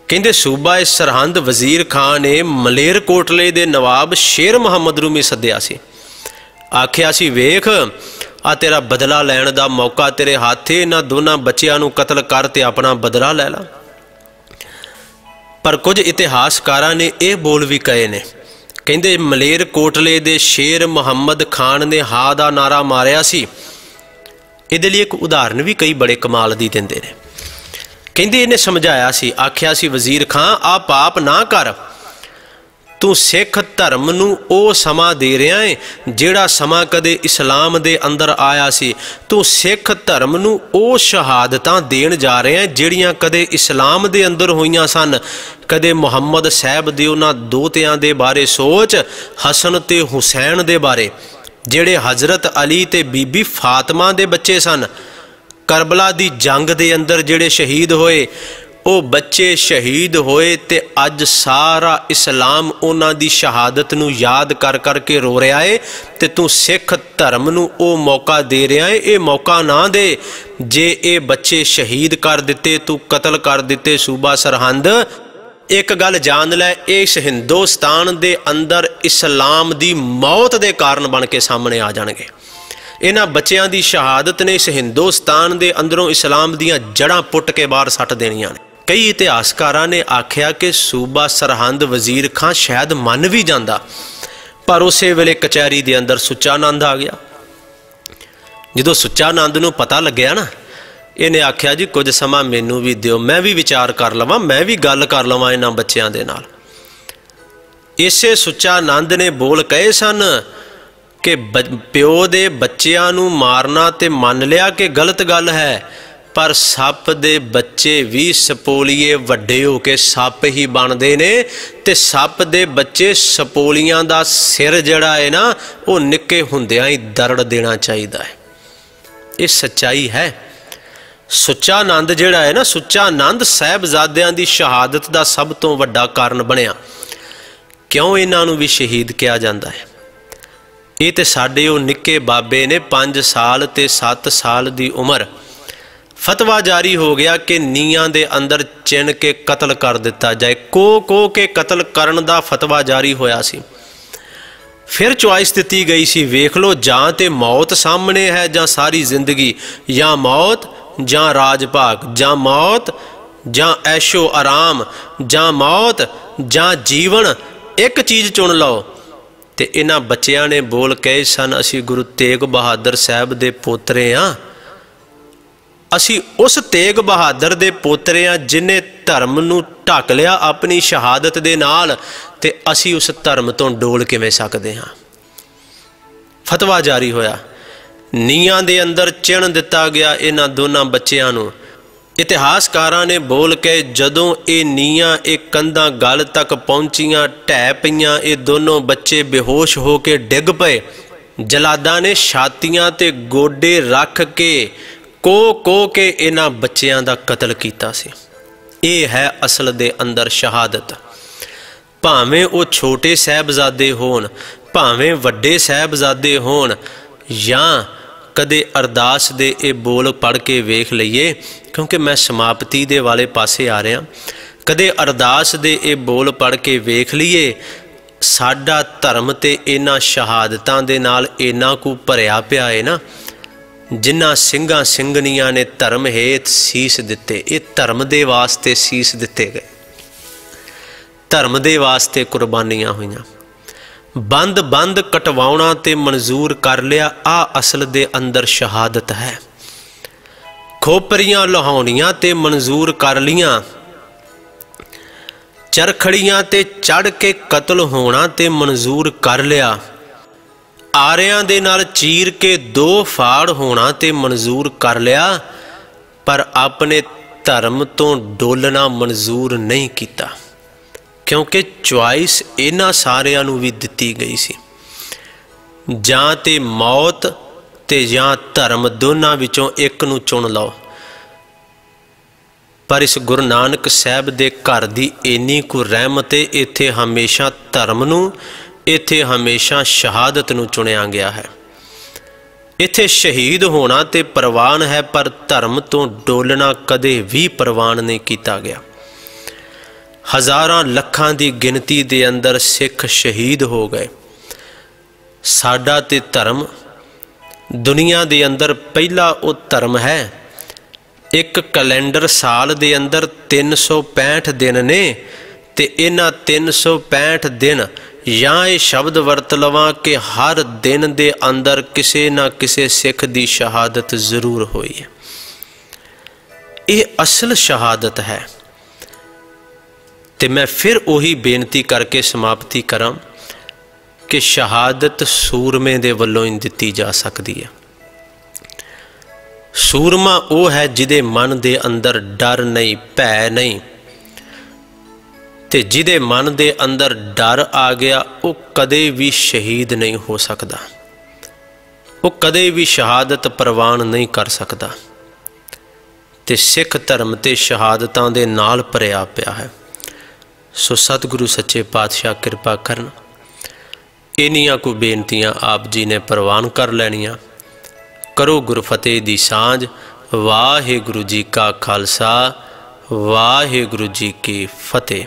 ਕਹਿੰਦੇ ਸੂਬਾ ਇਸ ਸਰਹੰਦ ਵਜ਼ੀਰ ਖਾਨ ਨੇ ਮਲੇਰ ਕੋਟਲੇ ਦੇ ਨਵਾਬ ਸ਼ੇਰ ਮੁਹੰਮਦ ਨੂੰ ਵੀ ਸੱਦਿਆ ਸੀ। ਆਖਿਆ ਸੀ, ਵੇਖ ਆ ਤੇਰਾ ਬਦਲਾ ਲੈਣ ਦਾ ਮੌਕਾ ਤੇਰੇ ਹੱਥੇ ਇਹਨਾਂ ਦੋਨਾਂ ਬੱਚਿਆਂ ਨੂੰ ਕਤਲ ਕਰ ਤੇ ਆਪਣਾ ਬਦਲਾ ਲੈ ਲੈ। ਪਰ ਕੁਝ ਇਤਿਹਾਸਕਾਰਾਂ ਨੇ ਇਹ ਬੋਲ ਵੀ ਕਹੇ ਨੇ। ਕਹਿੰਦੇ ਮਲੇਰ ਕੋਟਲੇ ਦੇ ਸ਼ੇਰ ਮੁਹੰਮਦ ਖਾਨ ਨੇ ਹਾ ਦਾ ਨਾਰਾ ਮਾਰਿਆ ਸੀ। ਇਹਦੇ ਲਈ ਇੱਕ ਉਦਾਹਰਨ ਵੀ ਕਈ ਬੜੇ ਕਮਾਲ ਦੀ ਦਿੰਦੇ ਨੇ। ਕਹਿੰਦੇ ਇਹਨੇ ਸਮਝਾਇਆ ਸੀ, ਆਖਿਆ ਸੀ, ਵਜ਼ੀਰ ਖਾਨ ਆ ਪਾਪ ਨਾ ਕਰ। ਤੂੰ ਸਿੱਖ ਧਰਮ ਨੂੰ ਉਹ ਸਮਾਂ ਦੇ ਰਿਹਾ ਏ, ਜਿਹੜਾ ਸਮਾਂ ਕਦੇ ਇਸਲਾਮ ਦੇ ਅੰਦਰ ਆਇਆ ਸੀ। ਤੂੰ ਸਿੱਖ ਧਰਮ ਨੂੰ ਉਹ ਸ਼ਹਾਦਤਾਂ ਦੇਣ ਜਾ ਰਿਹਾ ਏ, ਜਿਹੜੀਆਂ ਕਦੇ ਇਸਲਾਮ ਦੇ ਅੰਦਰ ਹੋਈਆਂ ਸਨ। ਕਦੇ ਮੁਹੰਮਦ ਸਾਹਿਬ ਦੇ ਉਹਨਾਂ ਦੋਤਿਆਂ ਦੇ ਬਾਰੇ ਸੋਚ, ਹਸਨ ਤੇ ਹੁਸੈਨ ਦੇ ਬਾਰੇ, ਜਿਹੜੇ ਹਜ਼ਰਤ ਅਲੀ ਤੇ ਬੀਬੀ ਫਾਤਮਾ ਦੇ ਬੱਚੇ ਸਨ। ਕਰਬਲਾ ਦੀ ਜੰਗ ਦੇ ਅੰਦਰ ਜਿਹੜੇ ਸ਼ਹੀਦ ਹੋਏ, ਉਹ ਬੱਚੇ ਸ਼ਹੀਦ ਹੋਏ ਤੇ ਅੱਜ ਸਾਰਾ ਇਸਲਾਮ ਉਹਨਾਂ ਦੀ ਸ਼ਹਾਦਤ ਨੂੰ ਯਾਦ ਕਰ ਕਰਕੇ ਰੋ ਰਿਹਾ ਏ ਤੇ ਤੂੰ ਸਿੱਖ ਧਰਮ ਨੂੰ ਉਹ ਮੌਕਾ ਦੇ ਰਿਹਾ ਏ, ਇਹ ਮੌਕਾ ਨਾ ਦੇ। ਜੇ ਇਹ ਬੱਚੇ ਸ਼ਹੀਦ ਕਰ ਦਿੱਤੇ, ਤੂੰ ਕਤਲ ਕਰ ਦਿੱਤੇ ਸੂਬਾ ਸਰਹੰਦ, ਇੱਕ ਗੱਲ ਜਾਣ ਲੈ, ਇਸ ਹਿੰਦੁਸਤਾਨ ਦੇ ਅੰਦਰ ਇਸਲਾਮ ਦੀ ਮੌਤ ਦੇ ਕਾਰਨ ਬਣ ਕੇ ਸਾਹਮਣੇ ਆ ਜਾਣਗੇ। ਇਹਨਾਂ ਬੱਚਿਆਂ ਦੀ ਸ਼ਹਾਦਤ ਨੇ ਇਸ ਹਿੰਦੁਸਤਾਨ ਦੇ ਅੰਦਰੋਂ ਇਸਲਾਮ ਦੀਆਂ ਜੜਾਂ ਪੁੱਟ ਕੇ ਬਾਹਰ ਸੱਟ ਦੇਣੀਆਂ ਨੇ। ਕਈ ਇਤਿਹਾਸਕਾਰਾਂ ਨੇ ਆਖਿਆ ਕਿ ਸੂਬਾ ਸਰਹੰਦ ਵਜ਼ੀਰ ਖਾਂ ਸ਼ਾਇਦ ਮੰਨ ਵੀ ਜਾਂਦਾ, ਪਰ ਉਸੇ ਵੇਲੇ ਕਚਹਿਰੀ ਦੇ ਅੰਦਰ ਸੁੱਚਾ ਆਨੰਦ ਆ ਗਿਆ। ਜਦੋਂ ਸੁੱਚਾ ਆਨੰਦ ਨੂੰ ਪਤਾ ਲੱਗਿਆ ਨਾ, ਇਹਨੇ ਆਖਿਆ, ਜੀ, ਕੁਝ ਸਮਾਂ ਮੈਨੂੰ ਵੀ ਦਿਓ, ਮੈਂ ਵੀ ਵਿਚਾਰ ਕਰ ਲਵਾਂ, ਮੈਂ ਵੀ ਗੱਲ ਕਰ ਲਵਾਂ ਇਹਨਾਂ ਬੱਚਿਆਂ ਦੇ ਨਾਲ। ਇਸੇ ਸੁੱਚਾ ਆਨੰਦ ਨੇ ਬੋਲ ਕਹੇ ਸਨ ਕਿ ਪਿਓ ਦੇ ਬੱਚਿਆਂ ਨੂੰ ਮਾਰਨਾ ਤੇ ਮੰਨ ਲਿਆ ਕਿ ਗਲਤ ਗੱਲ ਹੈ, ਪਰ ਸੱਪ ਦੇ ਬੱਚੇ ਵੀ ਸਪੋਲੀਏ ਵੱਡੇ ਹੋ ਕੇ ਸੱਪ ਹੀ ਬਣਦੇ ਨੇ ਤੇ ਸੱਪ ਦੇ ਬੱਚੇ ਸਪੋਲੀਆਂ ਦਾ ਸਿਰ ਜਿਹੜਾ ਹੈ ਨਾ, ਉਹ ਨਿੱਕੇ ਹੁੰਦਿਆਂ ਹੀ ਦਰੜ ਦੇਣਾ ਚਾਹੀਦਾ ਹੈ। ਇਹ ਸੱਚਾਈ ਹੈ। ਸੁੱਚਾ ਆਨੰਦ ਜਿਹੜਾ ਹੈ ਨਾ ਸੁੱਚਾ ਆਨੰਦ ਸਹਿਬਜ਼ਾਦਿਆਂ ਦੀ ਸ਼ਹਾਦਤ ਦਾ ਸਭ ਤੋਂ ਵੱਡਾ ਕਾਰਨ ਬਣਿਆ। ਕਿਉਂ ਇਹਨਾਂ ਨੂੰ ਵੀ ਸ਼ਹੀਦ ਕਿਹਾ ਜਾਂਦਾ ਹੈ? ਇਹ ਤੇ ਸਾਡੇ ਉਹ ਨਿੱਕੇ ਬਾਬੇ ਨੇ 5 ਸਾਲ ਤੇ 7 ਸਾਲ ਦੀ ਉਮਰ। ਫਤਵਾ ਜਾਰੀ ਹੋ ਗਿਆ ਕਿ ਨੀਆਂ ਦੇ ਅੰਦਰ ਚਿਣ ਕੇ ਕਤਲ ਕਰ ਦਿੱਤਾ ਜਾਏ। ਕੋ ਕੋ ਕੇ ਕਤਲ ਕਰਨ ਦਾ ਫਤਵਾ ਜਾਰੀ ਹੋਇਆ ਸੀ। ਫਿਰ ਚੁਆਇਸ ਦਿੱਤੀ ਗਈ ਸੀ, ਵੇਖ ਲਓ, ਜਾਂ ਤੇ ਮੌਤ ਸਾਹਮਣੇ ਹੈ ਜਾਂ ਸਾਰੀ ਜ਼ਿੰਦਗੀ। ਜਾਂ ਮੌਤ, ਜਾਂ ਰਾਜ ਭਾਗ ਜਾਂ ਮੌਤ, ਜਾਂ ਐਸ਼ੋ ਆਰਾਮ। ਜਾਂ ਮੌਤ, ਜਾਂ ਜੀਵਨ। ਇੱਕ ਚੀਜ਼ ਚੁਣ ਲਓ। ਤੇ ਇਹਨਾਂ ਬੱਚਿਆਂ ਨੇ ਬੋਲ ਕਹੇ ਸਨ, ਅਸੀਂ ਗੁਰੂ ਤੇਗ ਬਹਾਦਰ ਸਾਹਿਬ ਦੇ ਪੋਤਰੇ ਆ। ਅਸੀਂ ਉਸ ਤੇਗ ਬਹਾਦਰ ਦੇ ਪੋਤਰੇ ਆ ਜਿਨੇ ਧਰਮ ਨੂੰ ਢੱਕ ਲਿਆ ਆਪਣੀ ਸ਼ਹਾਦਤ ਦੇ ਨਾਲ ਤੇ ਅਸੀਂ ਉਸ ਧਰਮ ਤੋਂ ਡੋਲ ਕਿਵੇਂ ਸਕਦੇ ਹਾਂ ਫਤਵਾ ਜਾਰੀ ਹੋਇਆ। ਨੀਆਂ ਦੇ ਅੰਦਰ ਚਿਣ ਦਿੱਤਾ ਗਿਆ ਇਹਨਾਂ ਦੋਨਾਂ ਬੱਚਿਆਂ ਨੂੰ। ਇਤਿਹਾਸਕਾਰਾਂ ਨੇ ਬੋਲ ਕੇ ਜਦੋਂ ਇਹ ਨੀਆਂ ਇਹ ਕੰਧਾਂ ਗਲ ਤੱਕ ਪਹੁੰਚੀਆਂ, ਢਹਿ ਪਈਆਂ, ਇਹ ਦੋਨੋਂ ਬੱਚੇ ਬੇਹੋਸ਼ ਹੋ ਕੇ ਡਿੱਗ ਪਏ। ਜਲਾਦਾਂ ਨੇ ਛਾਤੀਆਂ ਤੇ ਗੋਡੇ ਰੱਖ ਕੇ ਕੋ ਕੋ ਕੇ ਇਹਨਾਂ ਬੱਚਿਆਂ ਦਾ ਕਤਲ ਕੀਤਾ ਸੀ। ਇਹ ਹੈ ਅਸਲ ਦੇ ਅੰਦਰ ਸ਼ਹਾਦਤ। ਭਾਵੇਂ ਉਹ ਛੋਟੇ ਸਹਿਬਜ਼ਾਦੇ ਹੋਣ, ਭਾਵੇਂ ਵੱਡੇ ਸਹਿਬਜ਼ਾਦੇ ਹੋਣ, ਜਾਂ ਕਦੇ ਅਰਦਾਸ ਦੇ ਇਹ ਬੋਲ ਪੜ ਕੇ ਵੇਖ ਲਈਏ, ਕਿਉਂਕਿ ਮੈਂ ਸਮਾਪਤੀ ਦੇ ਵਾਲੇ ਪਾਸੇ ਆ ਰਿਹਾ। ਕਦੇ ਅਰਦਾਸ ਦੇ ਇਹ ਬੋਲ ਪੜ ਕੇ ਵੇਖ ਲਈਏ, ਸਾਡਾ ਧਰਮ ਤੇ ਇਹਨਾਂ ਸ਼ਹਾਦਤਾਂ ਦੇ ਨਾਲ ਇੰਨਾ ਕੁ ਭਰਿਆ ਪਿਆ ਹੈ ਨਾ। ਜਿਨ੍ਹਾਂ ਸਿੰਘਾਂ ਸਿੰਘਣੀਆਂ ਨੇ ਧਰਮ ਹੇਤ ਸੀਸ ਦਿੱਤੇ, ਇਹ ਧਰਮ ਦੇ ਵਾਸਤੇ ਸੀਸ ਦਿੱਤੇ ਗਏ। ਧਰਮ ਦੇ ਵਾਸਤੇ ਕੁਰਬਾਨੀਆਂ ਹੋਈਆਂ। ਬੰਦ ਬੰਦ ਕਟਵਾਉਣਾ ਤੇ ਮਨਜ਼ੂਰ ਕਰ ਲਿਆ, ਆ ਅਸਲ ਦੇ ਅੰਦਰ ਸ਼ਹਾਦਤ ਹੈ। ਖੋਪਰੀਆਂ ਲਹਾਉਣੀਆਂ ਤੇ ਮਨਜ਼ੂਰ ਕਰ ਲੀਆਂ। ਚਰਖੜੀਆਂ ਤੇ ਚੜ ਕੇ ਕਤਲ ਹੋਣਾ ਤੇ ਮਨਜ਼ੂਰ ਕਰ ਲਿਆ। ਆਰਿਆਂ ਦੇ ਨਾਲ ਚੀਰ ਕੇ ਦੋ ਫਾੜ ਹੋਣਾ ਤੇ ਮਨਜ਼ੂਰ ਕਰ ਲਿਆ, ਪਰ ਆਪਣੇ ਧਰਮ ਤੋਂ ਡੋਲਣਾ ਮਨਜ਼ੂਰ ਨਹੀਂ ਕੀਤਾ। ਕਿਉਂਕਿ ਚੁਆਇਸ ਇਹਨਾਂ ਸਾਰਿਆਂ ਨੂੰ ਵੀ ਦਿੱਤੀ ਗਈ ਸੀ। ਜਾਂ ਤੇ ਮੌਤ ਤੇ ਜਾਂ ਧਰਮ ਦੋਨਾਂ ਵਿੱਚੋਂ ਇੱਕ ਨੂੰ ਚੁਣ ਲਓ। ਪਰ ਇਸ ਗੁਰੂ ਨਾਨਕ ਸਾਹਿਬ ਦੇ ਘਰ ਦੀ ਇੰਨੀ ਕੁ ਰਹਿਮਤ ਹੈ ਇੱਥੇ ਹਮੇਸ਼ਾ ਧਰਮ ਨੂੰ, ਇੱਥੇ ਹਮੇਸ਼ਾ ਸ਼ਹਾਦਤ ਨੂੰ ਚੁਣਿਆ ਗਿਆ ਹੈ। ਇੱਥੇ ਸ਼ਹੀਦ ਹੋਣਾ ਤੇ ਪ੍ਰਵਾਨ ਹੈ, ਪਰ ਧਰਮ ਤੋਂ ਡੋਲਣਾ ਕਦੇ ਵੀ ਪ੍ਰਵਾਨ ਨਹੀਂ ਕੀਤਾ ਗਿਆ। ਹਜ਼ਾਰਾਂ ਲੱਖਾਂ ਦੀ ਗਿਣਤੀ ਦੇ ਅੰਦਰ ਸਿੱਖ ਸ਼ਹੀਦ ਹੋ ਗਏ। ਸਾਡਾ ਤੇ ਧਰਮ ਦੁਨੀਆ ਦੇ ਅੰਦਰ ਪਹਿਲਾ ਉਹ ਧਰਮ ਹੈ। ਇੱਕ ਕੈਲੰਡਰ ਸਾਲ ਦੇ ਅੰਦਰ 365 ਦਿਨ ਨੇ ਤੇ ਇਹਨਾਂ 365 ਦਿਨ ਜਾਂ ਇਹ ਸ਼ਬਦ ਵਰਤ ਲਵਾਂ ਕਿ ਹਰ ਦਿਨ ਦੇ ਅੰਦਰ ਕਿਸੇ ਨਾ ਕਿਸੇ ਸਿੱਖ ਦੀ ਸ਼ਹਾਦਤ ਜ਼ਰੂਰ ਹੋਈ ਹੈ। ਇਹ ਅਸਲ ਸ਼ਹਾਦਤ ਹੈ। ਤੇ ਮੈਂ ਫਿਰ ਉਹੀ ਬੇਨਤੀ ਕਰਕੇ ਸਮਾਪਤੀ ਕਰਾਂ ਕਿ ਸ਼ਹਾਦਤ ਸੂਰਮੇ ਦੇ ਵੱਲੋਂ ਹੀ ਦਿੱਤੀ ਜਾ ਸਕਦੀ ਹੈ। ਸੂਰਮਾ ਉਹ ਹੈ ਜਿਹਦੇ ਮਨ ਦੇ ਅੰਦਰ ਡਰ ਨਹੀਂ, ਭੈ ਨਹੀਂ। ਤੇ ਜਿਹਦੇ ਮਨ ਦੇ ਅੰਦਰ ਡਰ ਆ ਗਿਆ, ਉਹ ਕਦੇ ਵੀ ਸ਼ਹੀਦ ਨਹੀਂ ਹੋ ਸਕਦਾ। ਉਹ ਕਦੇ ਵੀ ਸ਼ਹਾਦਤ ਪ੍ਰਵਾਨ ਨਹੀਂ ਕਰ ਸਕਦਾ। ਤੇ ਸਿੱਖ ਧਰਮ ਤੇ ਸ਼ਹਾਦਤਾਂ ਦੇ ਨਾਲ ਭਰਿਆ ਪਿਆ ਹੈ। ਸੋ ਸਤਿਗੁਰੂ ਸੱਚੇ ਪਾਤਸ਼ਾਹ ਕਿਰਪਾ ਕਰਨ। ਇਨੀਆਂ ਕੋ ਬੇਨਤੀਆਂ ਆਪ ਜੀ ਨੇ ਪ੍ਰਵਾਨ ਕਰ ਲੈਣੀਆਂ। ਕਰੋ ਗੁਰਫਤਿਹ ਦੀ ਸਾਂਝ। ਵਾਹਿਗੁਰੂ ਜੀ ਕਾ ਖਾਲਸਾ। ਵਾਹਿਗੁਰੂ ਜੀ ਕੀ ਫਤਿਹ।